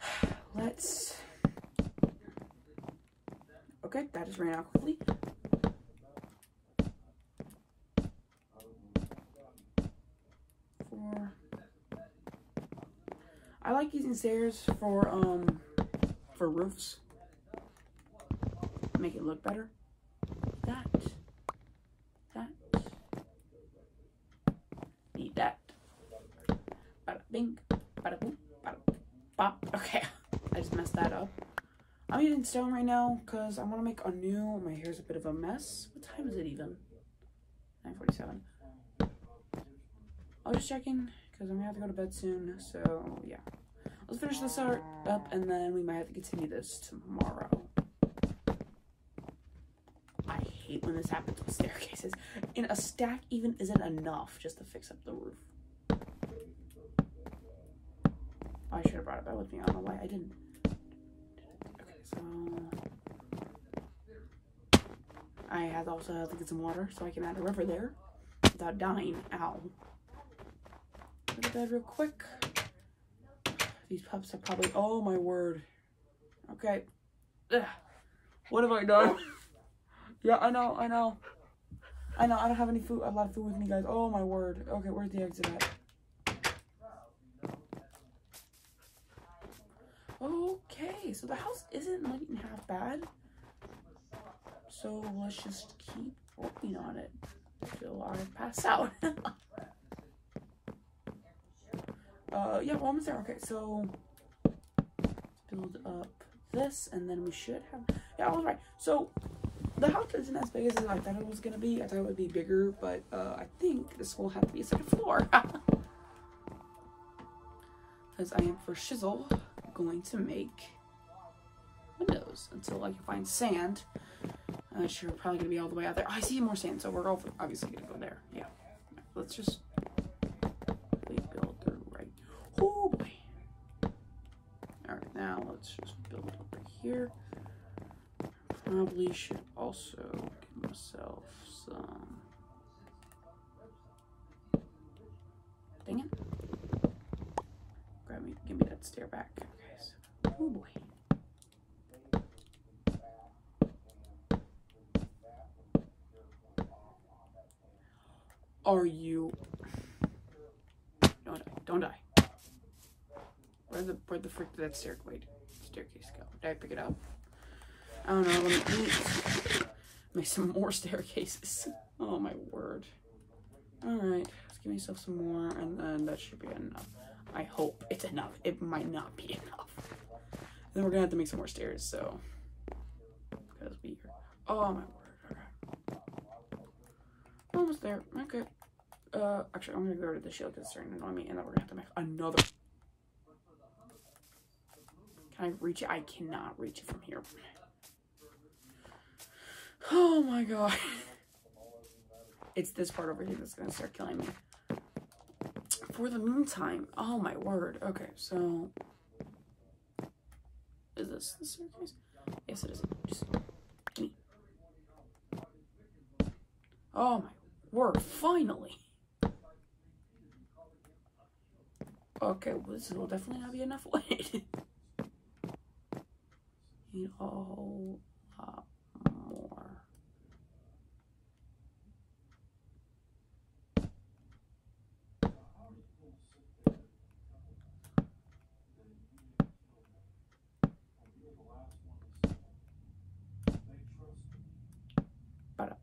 [SPEAKER 1] [sighs] let's. Okay that just ran out quickly. For I like using stairs for um for roofs. Make it look better. That. That. Yeah bing, bada boop, bada bop. Okay, [laughs] just messed that up. I'm using stone right now because I want to make a new. Oh, my hair's a bit of a mess. What time is it even? 9:47. I was just checking because I'm gonna have to go to bed soon. So yeah, let's finish this art up and then we might have to continue this tomorrow. I hate when this happens with staircases. And a stack even isn't enough just to fix up the roof. I should have brought it back with me. I don't know why I didn't. So I have also have to get some water so I can add a river there without dying. Ow. Go to bed real quick. These pups are probably. Oh my word. Okay. Ugh. What have I done? [laughs] yeah, I know, I know. I know, I don't have any food, a lot of food with me, guys. Oh my word. Okay, where's the exit at? Okay, so the house isn't looking half bad. So let's just keep working on it till I pass out. [laughs] uh, yeah, almost there. Okay, so build up this, and then we should have. Yeah, I was right. So the house isn't as big as I thought it was gonna be. I thought it would be bigger, but uh, I think this will have to be a second [laughs] floor. [laughs] Because I am for shizzle going to make windows until I can find sand. I'm sure probably gonna be all the way out there. Oh, I see more sand, so we're all obviously gonna go there. Yeah. Let's just build right. Oh boy. Alright, now let's just build over here. Probably should also give myself some. Dang it. Grab me, give me that stair back. Oh boy. Are you? Don't die! Don't die! Where the where the frick did that stair wait staircase go? Did I pick it up? I don't know. Let me make some more [laughs] staircases. Oh my word! All right, let's give myself some more, and then that should be enough. I hope it's enough. It might not be enough. Then we're gonna have to make some more stairs. So because we. Oh my word! Almost there. Okay. Uh, actually, I'm gonna go to the shield because it's starting to annoy me, and then we're gonna have to make another. Can I reach it? I cannot reach it from here. Oh my god. [laughs] It's this part over here that's gonna start killing me. For the meantime, oh my word. Okay, so is this the staircase? Yes, it is. Just me. Oh my word! Finally. Okay, well, this will definitely not be enough weight. [laughs] Need whole lot more. But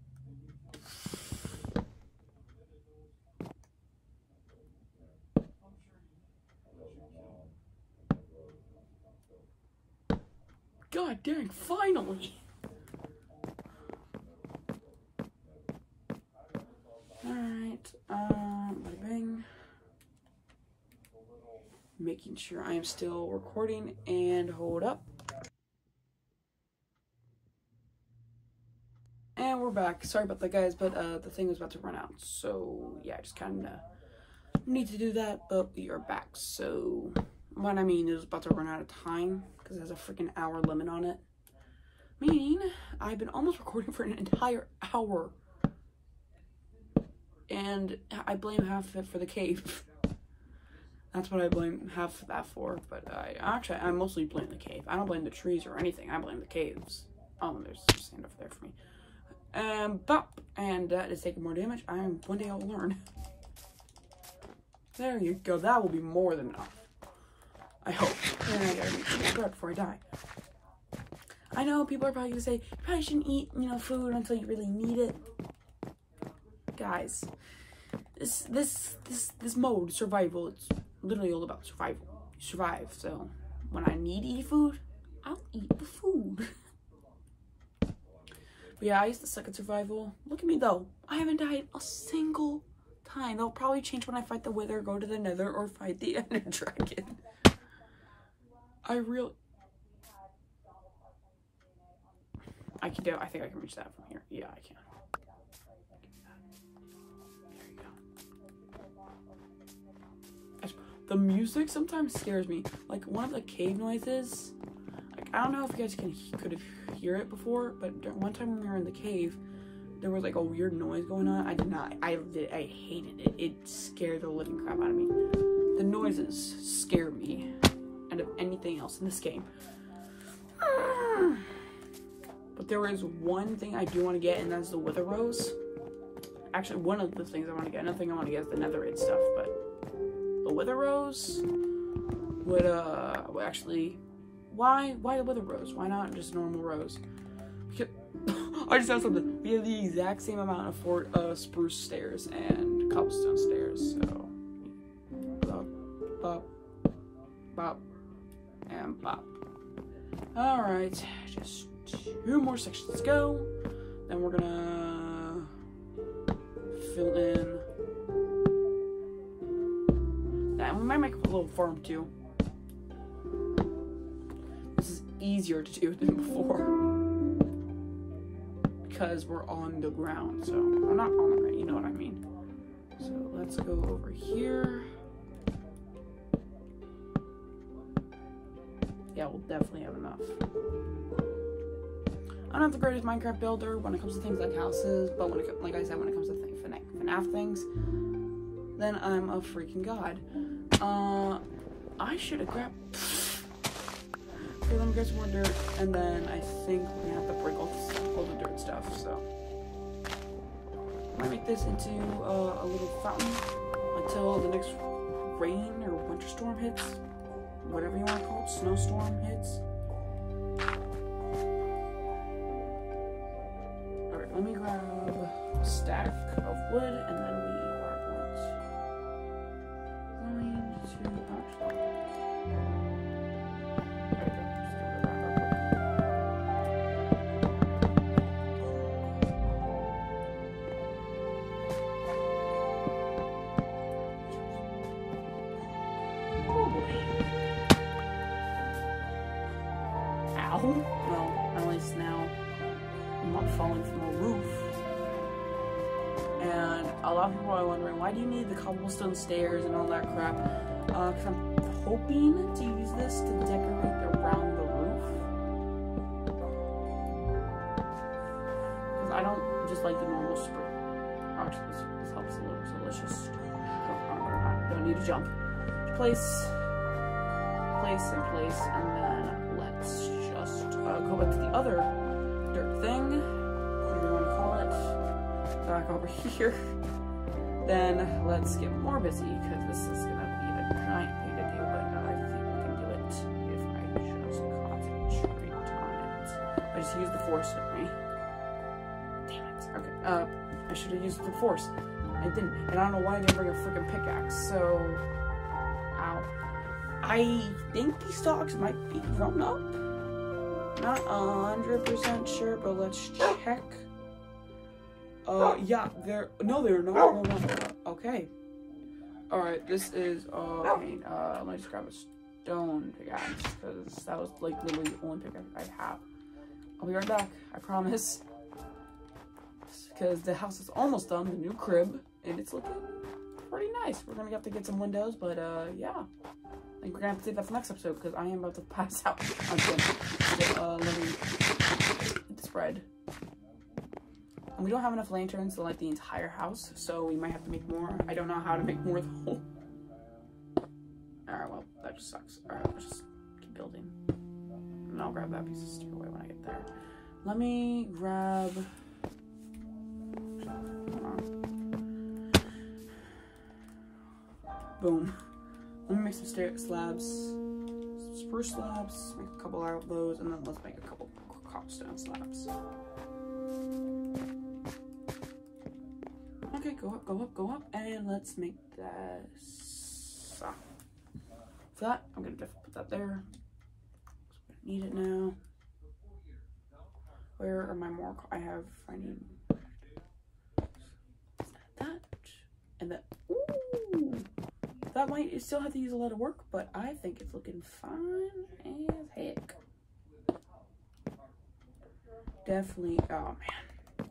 [SPEAKER 1] Finally! Alright, um, bada. Making sure I am still recording and hold up. And we're back. Sorry about that, guys, but uh, the thing was about to run out. So, yeah, I just kind of need to do that, but we are back. So, what I mean is about to run out of time because it has a freaking hour limit on it. Meaning, I've been almost [laughs] recording for an entire hour. And I blame half of it for the cave. [laughs] That's what I blame half of that for. But I actually, I mostly blame the cave. I don't blame the trees or anything. I blame the caves. Oh, there's sand over there for me. Um, bop. And that is taking more damage. I am, one day I'll learn. [laughs] There you go. That will be more than enough. I hope. And I gotta make sure before I die. I know people are probably gonna say, you probably shouldn't eat, you know, food until you really need it. Guys, this this this this mode, survival, it's literally all about survival. Survive. So when I need to eat food, I'll eat the food. [laughs] but yeah, I used to suck at survival. Look at me though. I haven't died a single time. They'll probably change when I fight the Wither, go to the Nether, or fight the [laughs] Ender Dragon. I really. I can do. I think I can reach that from here. Yeah, I can. There you go. The music sometimes scares me. Like one of the cave noises. Like I don't know if you guys can could have hear it before, but one time when we were in the cave, there was like a weird noise going on. I did not. I did. I hated it. It scared the living crap out of me. The noises scare me, and of anything else in this game. But there is one thing I do want to get, and that's the Wither Rose. Actually, one of the things I want to get. Another thing I want to get is the Netherite stuff, but the Wither Rose would uh actually why why a Wither Rose? Why not just normal rose? Because [laughs] I just have something. We have the exact same amount of fort uh spruce stairs and cobblestone stairs, so bop bop bop and. Alright, just two more sections to go. Then we're gonna fill in that. We might make a little farm too. This is easier to do than before. Because we're on the ground, so I'm not on the ground, you know what I mean. So let's go over here. Yeah, we'll definitely have enough. I'm not the greatest Minecraft builder when it comes to things like houses, but when it, like I said, when it comes to th FNAF things, then I'm a freaking god. Uh, I should have grabbed. Okay, let me get some more dirt, and then I think we have to break all, all the dirt stuff. So, I might make this into uh, a little fountain until the next rain or winter storm hits, whatever you want to call it, snowstorm hits. Alright, let me grab a stack of wood and then we why do you need the cobblestone stairs and all that crap? Uh, cause I'm hoping to use this to decorate around the roof. Cause I don't just like the normal spring. Actually, this, this helps a little, so let's just, don't need to jump. Place, place, and place, and then let's just uh, go back to the other dirt thing, whatever you want to call it, back over [laughs] here then let's get more busy because this is going to be a giant thing to do, but I think we can do it if I just concentrate on it. I just used the force with me. Damn it. Okay, uh, I should have used the force. I didn't, and I don't know why I didn't bring a freaking pickaxe, so... Ow. I think these dogs might be grown up. Not 100% sure, but let's check. Uh, yeah, they're, no, they're not. No, no, no. Okay. Alright, this is, uh, uh, let me just grab a stone pickaxe, because that was, like, literally the only pickaxe I have. I'll be right back, I promise. Because the house is almost done, the new crib, and it's looking pretty nice. We're gonna have to get some windows, but, uh, yeah. I think we're gonna have to save that for next episode, because I am about to [laughs] pass out. So, uh, let me spread. And we don't have enough lanterns to light the entire house, so we might have to make more. I don't know how to make more though. Alright, well, that just sucks. Alright, let's just keep building. And I'll grab that piece of stairway when I get there. Let me grab... Boom. Let me make some stair slabs, spruce slabs, make a couple of those, and then let's make a couple cobblestone slabs. Go up, go up, go up, and let's make this. Uh, that. I'm gonna put that there. Need it now. Where are my more? I have. I need that and that. Ooh, that might still have to use a lot of work, but I think it's looking fine as heck. Definitely. Oh man.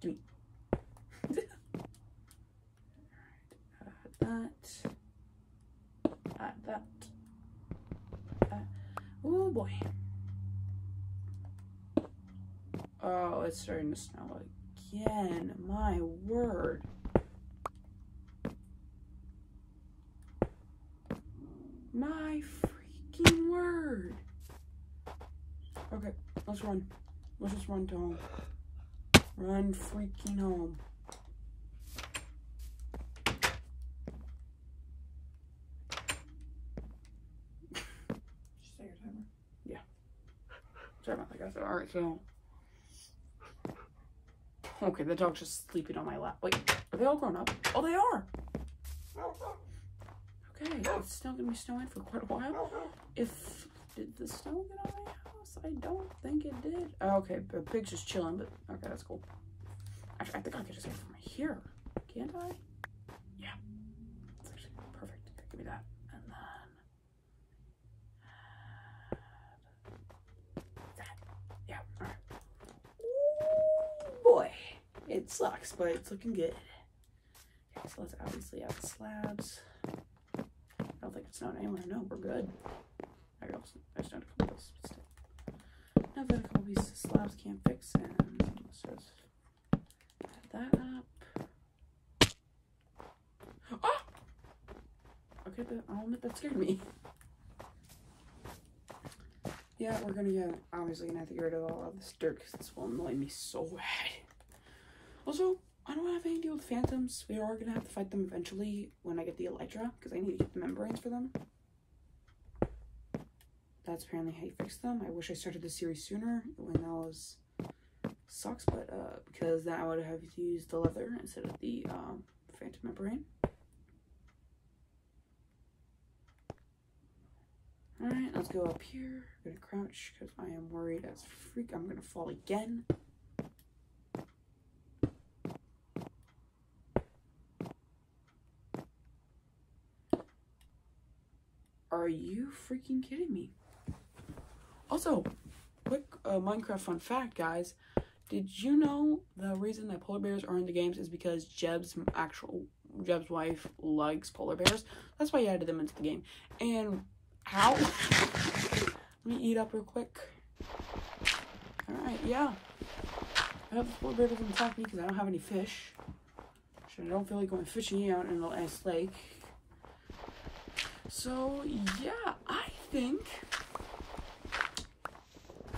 [SPEAKER 1] Give me. Alright, that. Add that. Add. Oh boy. Oh, it's starting to snow again. My word. My freaking word. Okay, let's run. Let's just run to home. Run freaking home.
[SPEAKER 2] Set your timer.
[SPEAKER 1] Sorry about that, guys. All right, so. Okay, the dog's just sleeping on my lap. Wait, are they all grown up? Oh, they are. Okay, it's still gonna be snowing for quite a while. If did the snow get on my house? I don't think it did. Oh, okay, the pig's just chilling, but okay, that's cool. Actually, I think I could just get from here. Can't I? Yeah, actually perfect. Give me that, and then that. Yeah, all right. Ooh, boy, it sucks, but it's looking good. Okay, so let's obviously add slabs. I don't think it's not anywhere. No, we're good. I also I just don't a couple pieces. Now that a couple pieces of slabs can't fix, and let's just add that up. Ah! Okay, but I'll admit that scared me. Yeah, we're gonna get obviously gonna have to get rid of all of this dirt because this will annoy me so bad. Also, I don't have any deal with phantoms. We are gonna have to fight them eventually when I get the elytra because I need to get the membranes for them. That's apparently how you fix them. I wish I started the series sooner when that was sucks, but uh, because then I would have used the leather instead of the um, phantom membrane. Alright, let's go up here. I'm gonna crouch because I am worried as freak I'm gonna fall again. Are you freaking kidding me? Also, quick uh, Minecraft fun fact, guys. Did you know the reason that polar bears are in the games is because Jeb's actual Jeb's wife likes polar bears? That's why he added them into the game. And how? Let me eat up real quick. Alright, yeah. I have polar bear doesn't attack me because I don't have any fish. So I don't feel like going fishing out in the ice lake. So yeah, think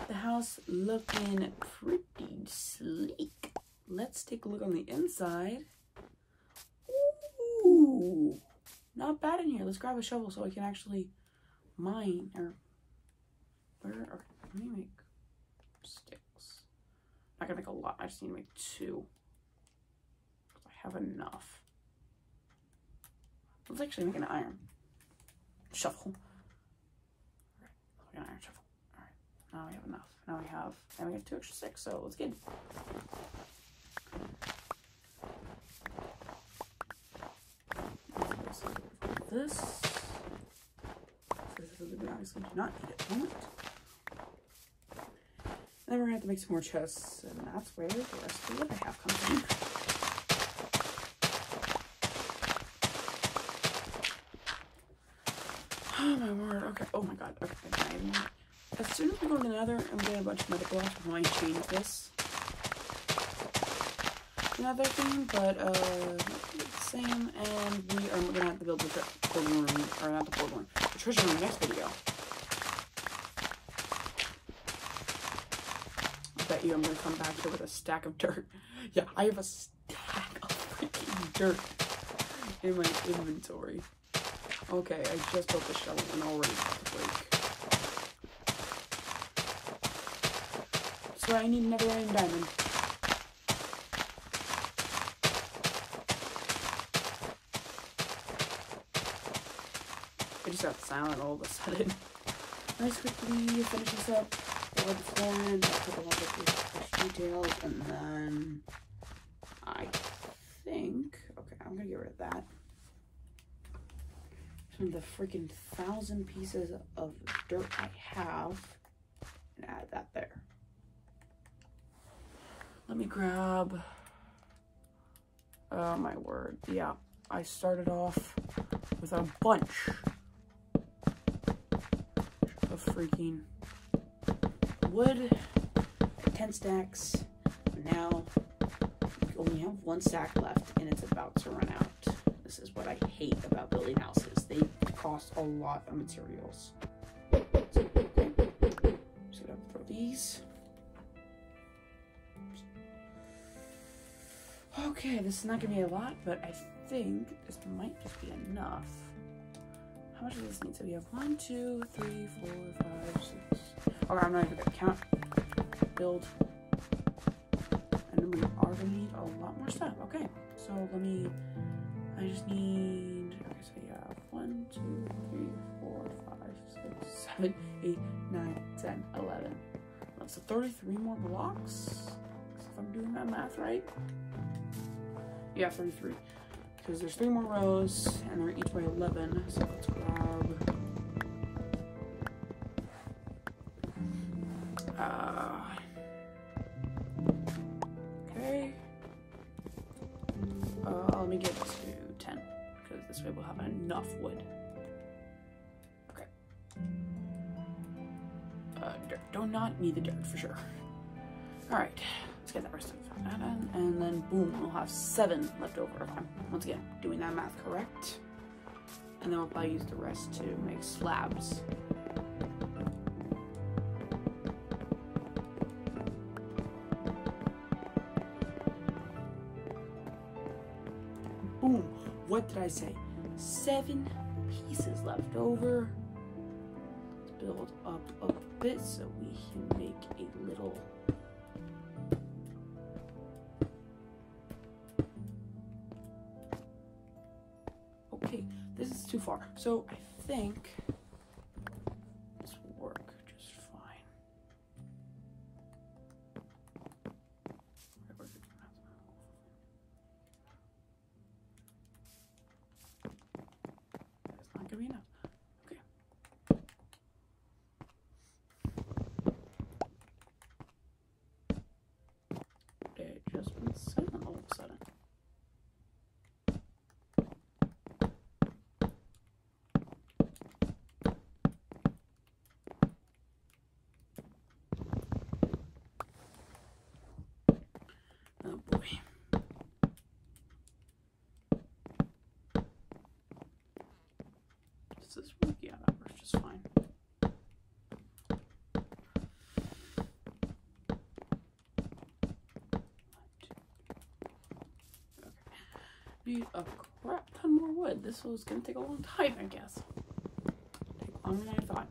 [SPEAKER 1] the house looking pretty sleek. Let's take a look on the inside. Ooh, not bad in here. Let's grab a shovel so I can actually mine or where? Okay, let me make sticks. I'm not gonna make a lot. I just need to make two. I have enough. Let's actually make an iron shovel. An iron shovel. Alright, now we have enough. Now we have, and we have two extra sticks, so let's get this. This is we obviously do not need at the moment. Then we're gonna have to make some more chests, and that's where the rest of what I have comes in. Oh my word. Okay. Oh my god. Okay. As soon as we go to another, I'm getting a bunch of medical we're going to change this Another thing, but uh, same. And we are to have to build the portal room, or not the portal room, the treasure room next video. I bet you I'm to come back here with a stack of dirt. [laughs] Yeah, I have a stack of freaking dirt in my inventory. Okay, I just built the shovel and already got the break. So I need another iron diamond. I just got silent all of a sudden. [laughs] Nice quickly finish this up. Floor in, put all the details, and then I think, okay, I'm gonna get rid of that. From the freaking thousand pieces of dirt I have, and add that there. Let me grab, oh my word, yeah, I started off with a bunch of freaking wood, 10 stacks. Now we only have one stack left and it's about to run out. This is what I hate about building houses. They cost a lot of materials. So. I'm gonna throw these. Okay, this is not gonna be a lot, but I think this might just be enough. How much does this need? So we have one, two, three, four, five, six. Okay, I'm not even gonna count. Build. And then we are gonna need a lot more stuff. Okay, so let me. I just need. Okay, so yeah, one, two, three, four, five, six, seven, eight, nine, ten, eleven. So 33 more blocks. If I'm doing that math right. Yeah, 33 because there's three more rows and they're each by 11. So let's grab. Do not need the dirt for sure. All right. Let's get that rest of that in, and then boom, we'll have seven left over if I'm, once again, doing that math correct. And then we'll probably use the rest to make slabs. Boom, what did I say? Seven pieces left over. Let's build up a bit so we can make a little okay this is too far. So I think this will work just fine. That's not gonna be enough. Okay. It just went sudden. Oh boy. This? Yeah, that works just fine. A crap ton more wood. This was gonna take a long time, I guess. Take longer than I thought.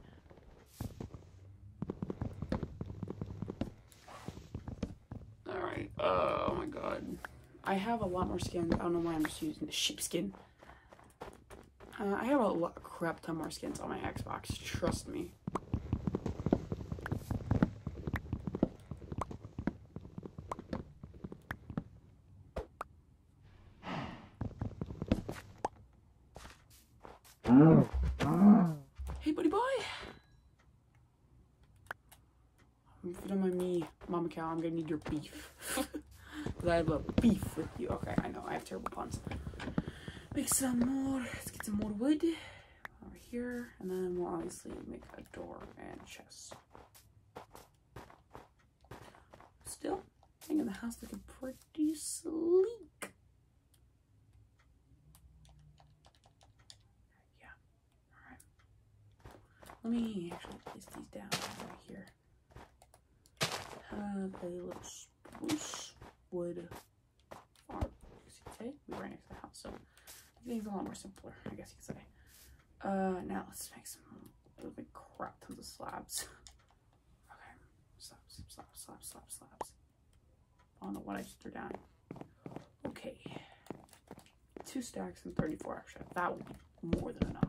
[SPEAKER 1] Alright, uh, oh my god. I have a lot more skins. I don't know why I'm just using the sheepskin. Uh, I have a lot, crap ton more skins on my Xbox, trust me. Hey, buddy boy. If you don't mind me, Mama Cow, I'm gonna need your beef. [laughs] Because I have a beef with you. Okay, I know, I have terrible puns. Make some more, let's get some more wood over here. And then we'll obviously make a door and chest. Still, making the house looking pretty sleek. Yeah, alright. Let me actually place these down right here. Have a little spruce wood farm, say. We right next to the house, so everything's a lot more simpler, I guess you could say. Uh, now let's make some, it'll make crap tons of slabs. [laughs] okay, slabs, slabs, slabs, slabs, slabs. I don't know what I just threw down. Okay, two stacks and 34 extra. That will be more than enough.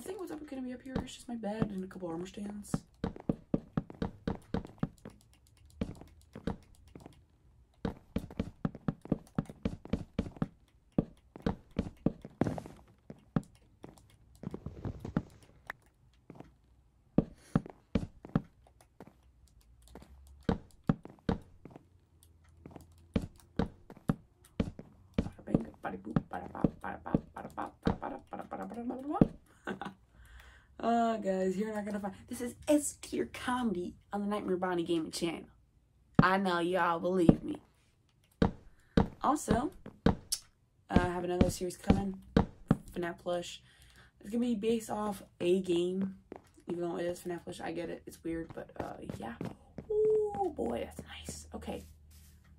[SPEAKER 1] think up here is just my bed and a couple armor stands. Uh, guys, you're not gonna find this is S tier comedy on the Nightmare Bonnie Gaming channel. I know y'all believe me. Also, uh, I have another series coming, FNAF Plush. It's gonna be based off a game, even though it is FNAF Plush. I get it, it's weird, but uh, yeah. Oh boy, that's nice. Okay,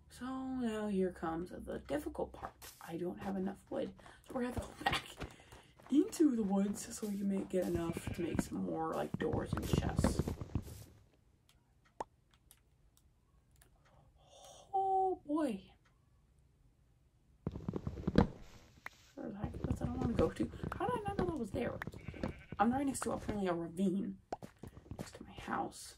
[SPEAKER 1] so now here comes the difficult part. I don't have enough wood, so we're gonna have to go back into the woods so you make get enough to make some more like doors and chests. Oh boy. That's I don't want to go to. How did I not know that was there? I'm right next to apparently a ravine next to my house.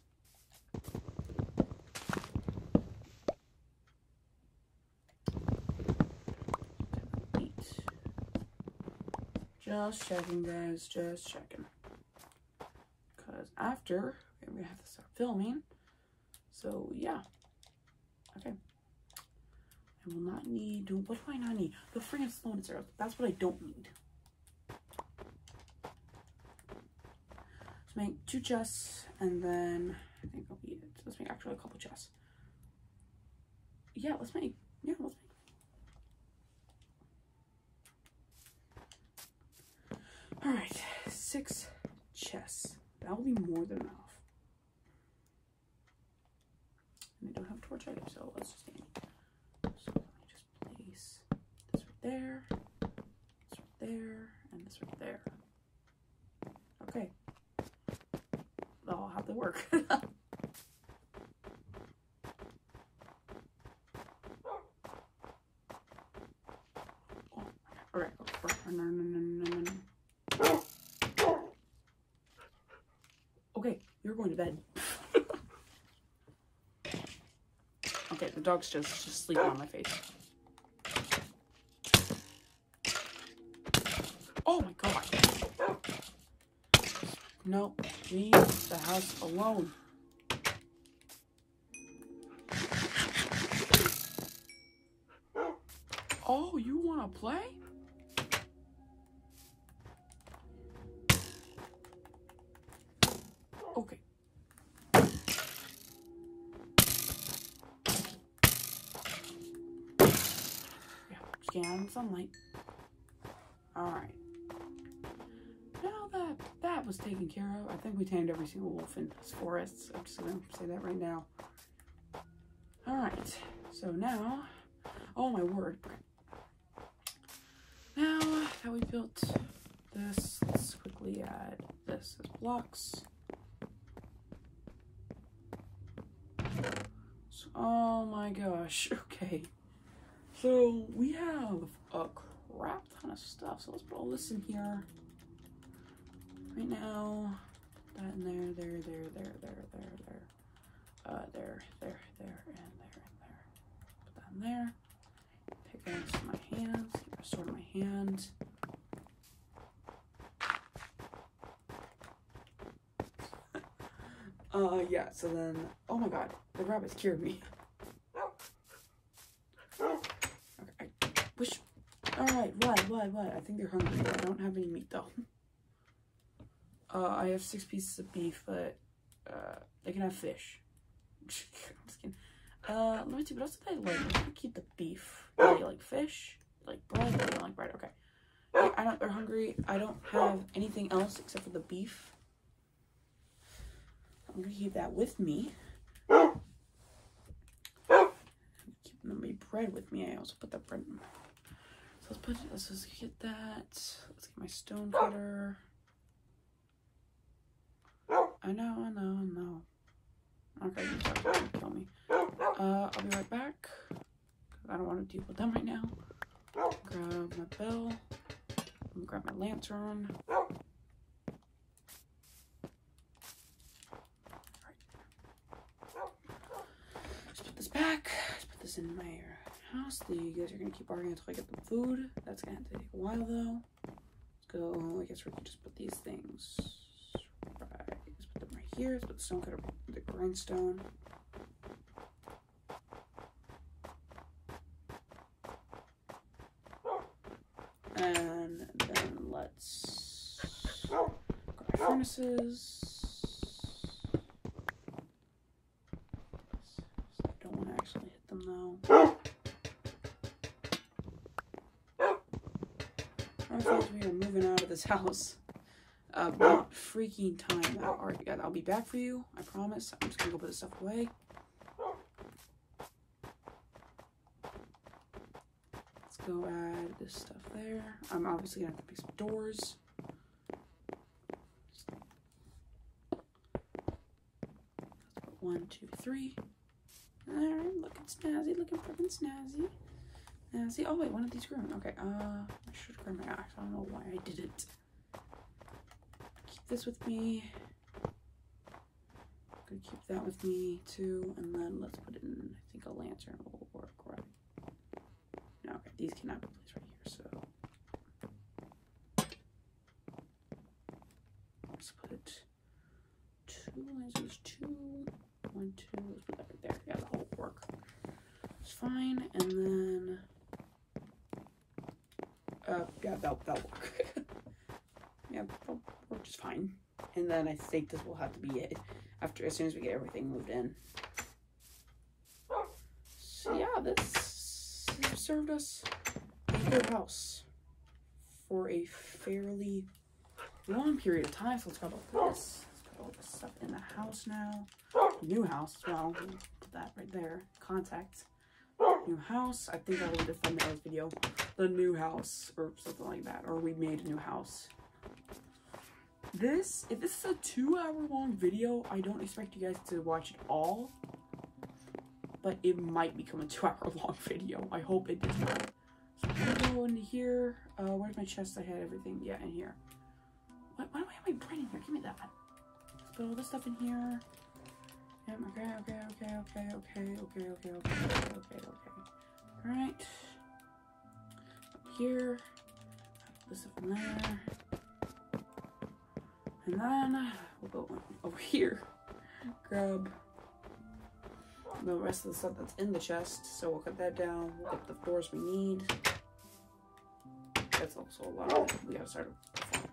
[SPEAKER 1] Just checking, guys. Just checking. Because after, we're going to have to start filming. So, yeah. Okay. I will not need... What do I not need? The freaking stone arrows. That's what I don't need. Let's make two chests, and then... I think that'll be it. Let's make actually a couple chests. Yeah, let's make... Yeah, let's make All right, six chests. That will be more than enough. And I don't have torch either, so let's just aim. So let me just place this right there, this right there, and this right there. Okay. They'll have to work. oh, all right. No, no, no, no, no. Okay, you're going to bed. [laughs] okay, the dog's just, just sleeping on my face. Oh my god. No, leave the house alone. Oh, you want to play? Scan sunlight. Alright. Now that that was taken care of, I think we tamed every single wolf in this forest. I'm just gonna say that right now. Alright, so now, oh my word. Now that we built this, let's quickly add this as blocks. Oh my gosh, [laughs] okay. So we have a crap ton of stuff. So let's put all this in here. Right now, that in there, there, there, there, there, there, there. Uh, there, there, there, and there, and there. Put that in there. Pickaxe in my hand. Restore my hand. uh, yeah, so then, oh my god, the rabbits cured me. [laughs] Okay, I wish, alright, what, what, what? I think they're hungry. I don't have any meat though. [laughs] Uh, I have six pieces of beef, but, uh, they can have fish. [laughs] I'm just kidding. Uh, let me see, what else do they like? I'm keep the beef. They like fish? Like bread? They don't like bread, okay. I don't, they're hungry. I don't have anything else except for the beef. I'm gonna keep that with me. [laughs] Keep my bread with me. I also put that bread in let's put it, let's just get that. Let's get my stone cutter. I know, I know, I know. Okay, sorry, kill me. Uh, I'll be right back. I don't want to deal with them right now. Grab my bell. grab my lantern. Right. Just put this back. Just put this in my the, you guys are gonna keep arguing until I get the food. That's gonna take a while though. Let's go. I guess we can just put these things right. Let's put them right here. Let's put the stone cutter, the grindstone. And then let's grab furnaces. House. About freaking time. I'll, I'll be back for you. I promise. I'm just gonna go put this stuff away. Let's go add this stuff there. I'm obviously gonna have to make some doors. One, two, three. Alright, looking snazzy, looking freaking snazzy. Uh, see, oh wait, one of these grew. Okay, uh, I my axe. I don't know why I didn't. Keep this with me. Gonna keep that with me too, and then let's put it in. I think a lantern will work, right? No, okay, these cannot be placed right here. So let's put two lanterns, two, one, two. Let's put that right there. Yeah, whole work. It's fine, and then. Yeah, that'll, that'll work. [laughs] yeah, that'll work just fine. And then I think this will have to be it after as soon as we get everything moved in. So yeah, this served us a good house for a fairly long period of time. So let's go about this. Let's put all this stuff in the house now. New house as well. Put that right there. Contact. New house. I think I will the of this video. The new house or something like that. Or we made a new house. This, if this is a two hour long video, I don't expect you guys to watch it all. But it might become a [laughs] two hour long video. I hope it does not. So I'm go into here. Uh, where's my chest? I had everything. Yeah, in here. What, why do I have my bread in here? Give me that. Let's put all this stuff in here. Yep, okay, okay, okay, okay, okay, okay, okay, okay, okay, okay, okay. Alright. Here. This in there. And then we'll go over here. Grab the rest of the stuff that's in the chest. So we'll cut that down. We'll get the doors we need. That's also a lot. We gotta start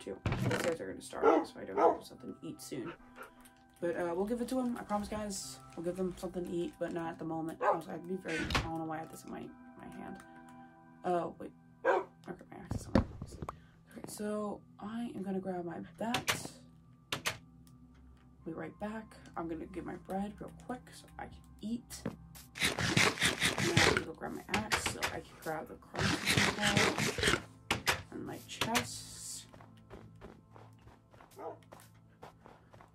[SPEAKER 1] too. These guys are gonna starve, so I don't have something to eat soon. But uh, we'll give it to them. I promise, guys. We'll give them something to eat, but not at the moment. Also, I'd be very. I don't know why I have this in my my hand. Oh wait. Okay, my axe is somewhere else. Okay, so I am gonna grab my that. Be right back. I'm gonna get my bread real quick so I can eat. And then I'm gonna go grab my axe so I can grab the crunch and my chest.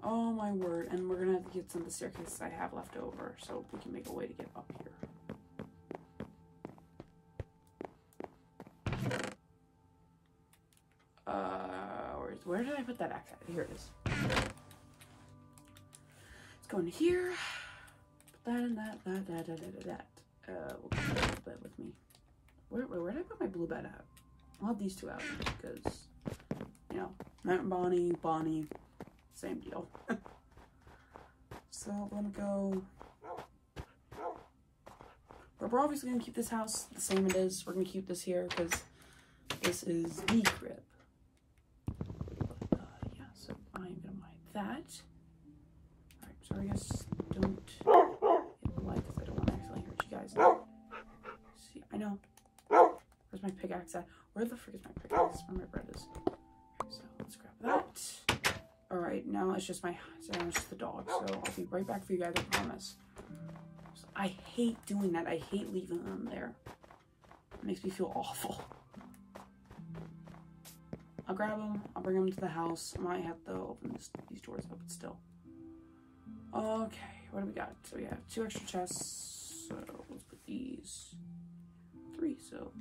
[SPEAKER 1] Oh my word, and we're gonna have to get some of the staircases I have left over so we can make a way to get up here. Uh, where, where did I put that axe at? Here it is. Let's go into here. Put that in that, that, that, that, that, that. Uh, we'll the blue bed with me. Where, where, where did I put my blue bed at? I'll have these two out because, you know, Mountain Bonnie, Bonnie, same deal. [laughs] so let me go. But we're obviously gonna keep this house the same it is. We're gonna keep this here because this is the crib. Uh, yeah, so I'm gonna buy that. Alright, so I guess don't hit the light because I don't want to accidentally hurt you guys. See, I know. Where's my pickaxe at? Where the frick is my pickaxe? Where my bread is. So let's grab that. Alright, now it's just my so now it's just the dog. So I'll be right back for you guys, I promise. So I hate doing that. I hate leaving them there. It makes me feel awful. I'll grab them. I'll bring them to the house. I might have to open this, these doors up still. Okay, what do we got? So we have two extra chests. So let's put these three. So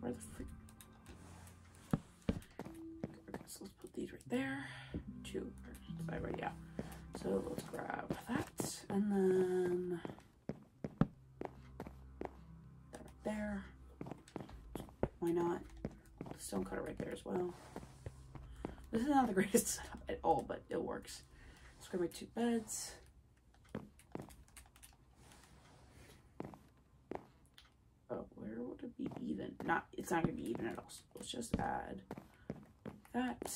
[SPEAKER 1] where the freak? Okay, so let's put these right there. Two. Sorry, right? Yeah. So let's grab that, and then that right there. Why not? Stone cutter right there as well. This is not the [laughs] greatest setup at all, but it works. Let's grab my two beds. Oh, where would it be even? Not, it's not gonna be even at all. So let's just add that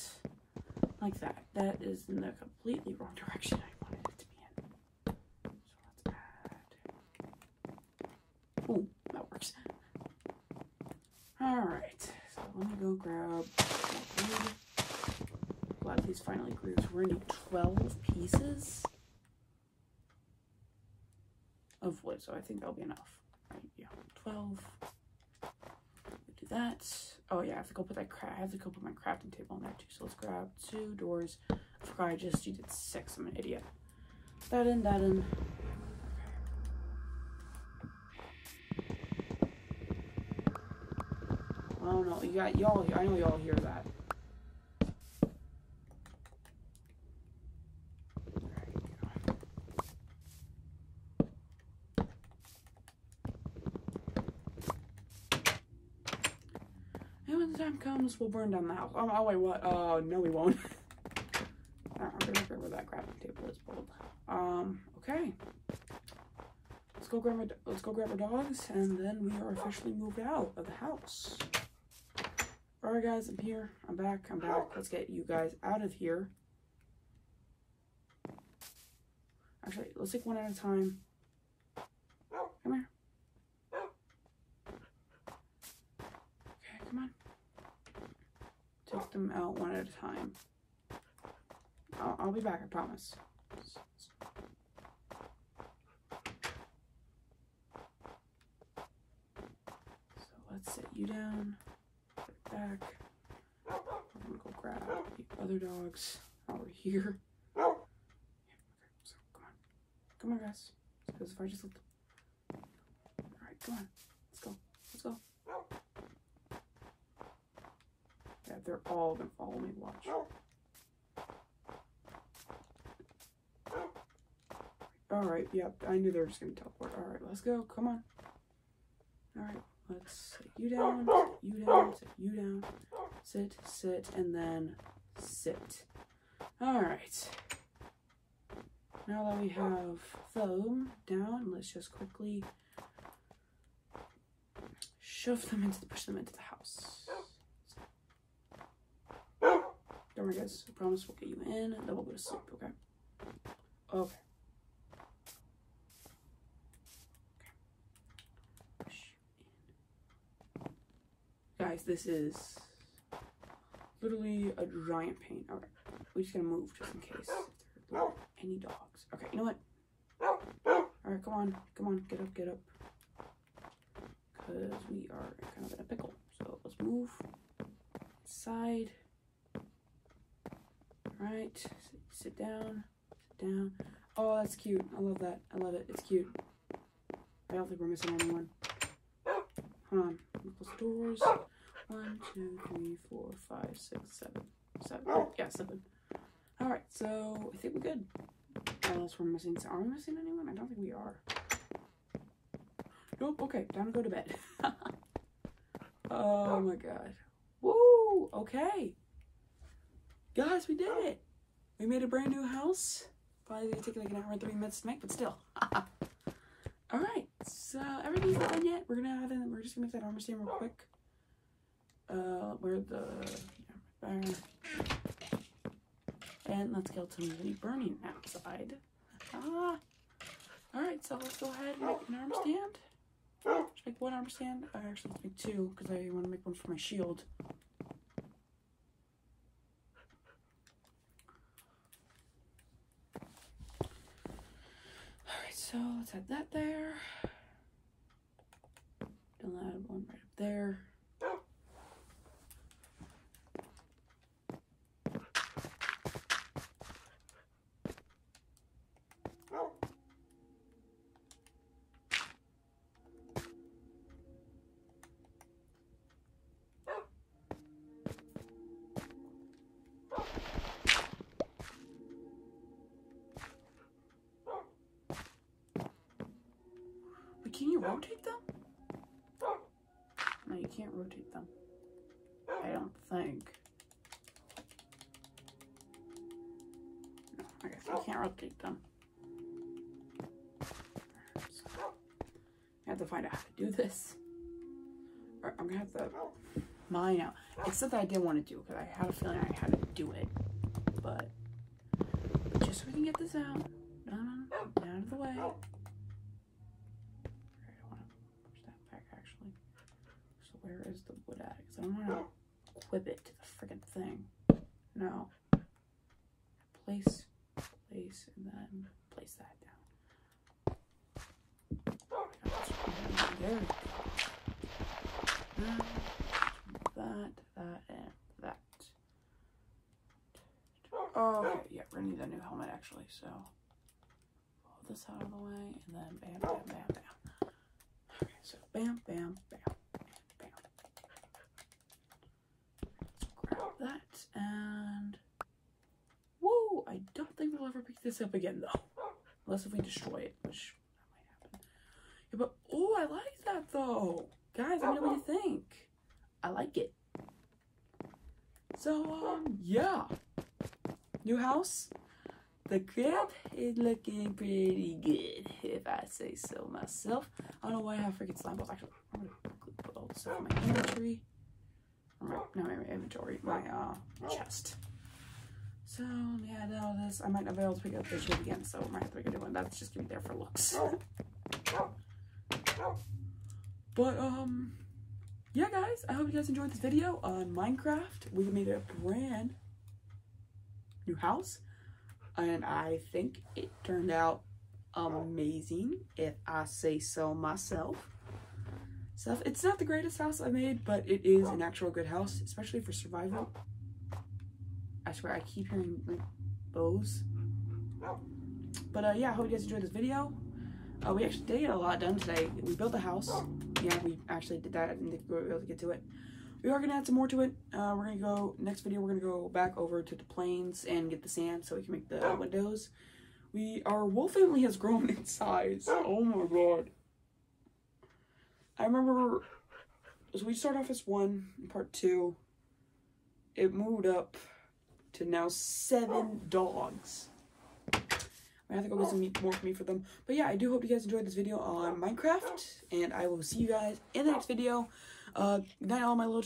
[SPEAKER 1] like that. That is in the completely wrong [laughs] direction I wanted it to be in. So let's add. Oh, that works. All right, so let me go grab. Glad these finally. So we're gonna need 12 pieces of wood, so I think that'll be enough. Right, yeah, 12. do that. Oh yeah, I have to go put that I have to go put my crafting table on there too. So let's grab two doors. I forgot I just did six. I'm an idiot. That in, that in. Oh no, you got y'all. I know y'all hear that. Time comes, we'll burn down the house. Oh, oh wait, what? Oh, uh, no, we won't. I'm gonna figure where that crafting table is pulled. Um, okay. Let's go grab our, let's go grab our dogs, and then we are officially moved out of the house. Alright guys, I'm here. I'm back. I'm back. Let's get you guys out of here. Actually, let's take one at a time. Come here. Okay, come on. Take them out one at a time. I'll, I'll be back, I promise. So let's sit you down back. I'm gonna go grab the other dogs over here. Okay, so come on. Come on, guys. Because if I just let them... Alright, come on. Let's go. Let's go. They're all gonna follow me. Watch. Oh. Alright, yep, I knew they were just gonna teleport. Alright, let's go. Come on. Alright. Let's sit you down, sit you down, sit you down, sit, sit, and then sit. All right. Now that we have them down, let's just quickly shove them into, the, push them into the house. Guys, I promise we'll get you in, then we'll go to sleep, okay? Okay. Guys, this is literally a giant pain. Alright, we're just gonna move just in case there are any dogs. Okay, you know what? Alright, come on, come on, get up, get up. Because we are kind of in a pickle. So let's move. Side. Alright, sit, down, sit down. Oh, that's cute. I love that. I love it. It's cute. I don't think we're missing anyone. Hold on. Close doors. One, two, three, four, five, six, seven. Seven. Oh, yeah, seven. Alright, so I think we're good. Unless we're missing are we missing anyone? I don't think we are. Nope, okay, time to go to bed. [laughs] oh my god. Woo! Okay. Guys, we did it! We made a brand new house. Probably gonna take like an hour and three minutes to make, but still. [laughs] Alright, so everything's done yet. We're gonna add in, we're just gonna make that armor stand real quick. Uh, where the, yeah, And let's go to the burning outside. Ah. Alright, so let's go ahead and make an arm stand. Just make one arm stand. I actually make two because I want to make one for my shield. Alright, so let's add that there. Then add one right up there. Can you rotate them? No, you can't rotate them. I don't think. No, I guess I can't rotate them. So, I have to find out how to do this. Or I'm gonna have to mine out. It's something I didn't want to do because I had a feeling I had to do it. But just so we can get this out. Down, down of the way. I don't want to push that back actually. So where is the wood at? Because I don't want to equip it to the friggin' thing. No. Place, place, and then place that down. There we go. That, that, and that. Oh, okay, yeah, we're gonna need a new helmet actually, so pull this out of the way, and then bam, bam, bam, bam. Okay, so bam, bam. Let's grab that, and whoa, I don't think we'll ever pick this up again though, unless if we destroy it, which that might happen. Yeah, but oh, I like that though, guys. Let me know what you think. I like it. So um, yeah new house. The crib is looking pretty good, if I say so myself. I don't know why I have freaking slime balls. Actually, I'm gonna put all this stuff in my inventory. Or my, my inventory, my uh, chest. So, yeah, now this, I might not be able to pick up the shit again, so I might have to pick a new one. That's just gonna be there for looks. but, um, yeah, guys, I hope you guys enjoyed this video on Minecraft. We made a brand new house and I think it turned out amazing if I say so myself. So it's not the greatest house I made, but it is an actual good house, especially for survival. Swear I keep hearing like bows. But uh, yeah, I hope you guys enjoyed this video. Uh, we actually did get a lot done today. We built a house. Yeah, we actually did that. I didn't think we were able to get to it we are gonna add some more to it. Uh, we're gonna go next video. We're gonna go back over to the plains and get the sand so we can make the windows. We our wolf family has grown in size. Oh my god! I remember so we start off as one part two. It moved up to now seven dogs. I have to go get some meat more for me for them. But yeah, I do hope you guys enjoyed this video on Minecraft, and I will see you guys in the next video. Uh, good night, all my little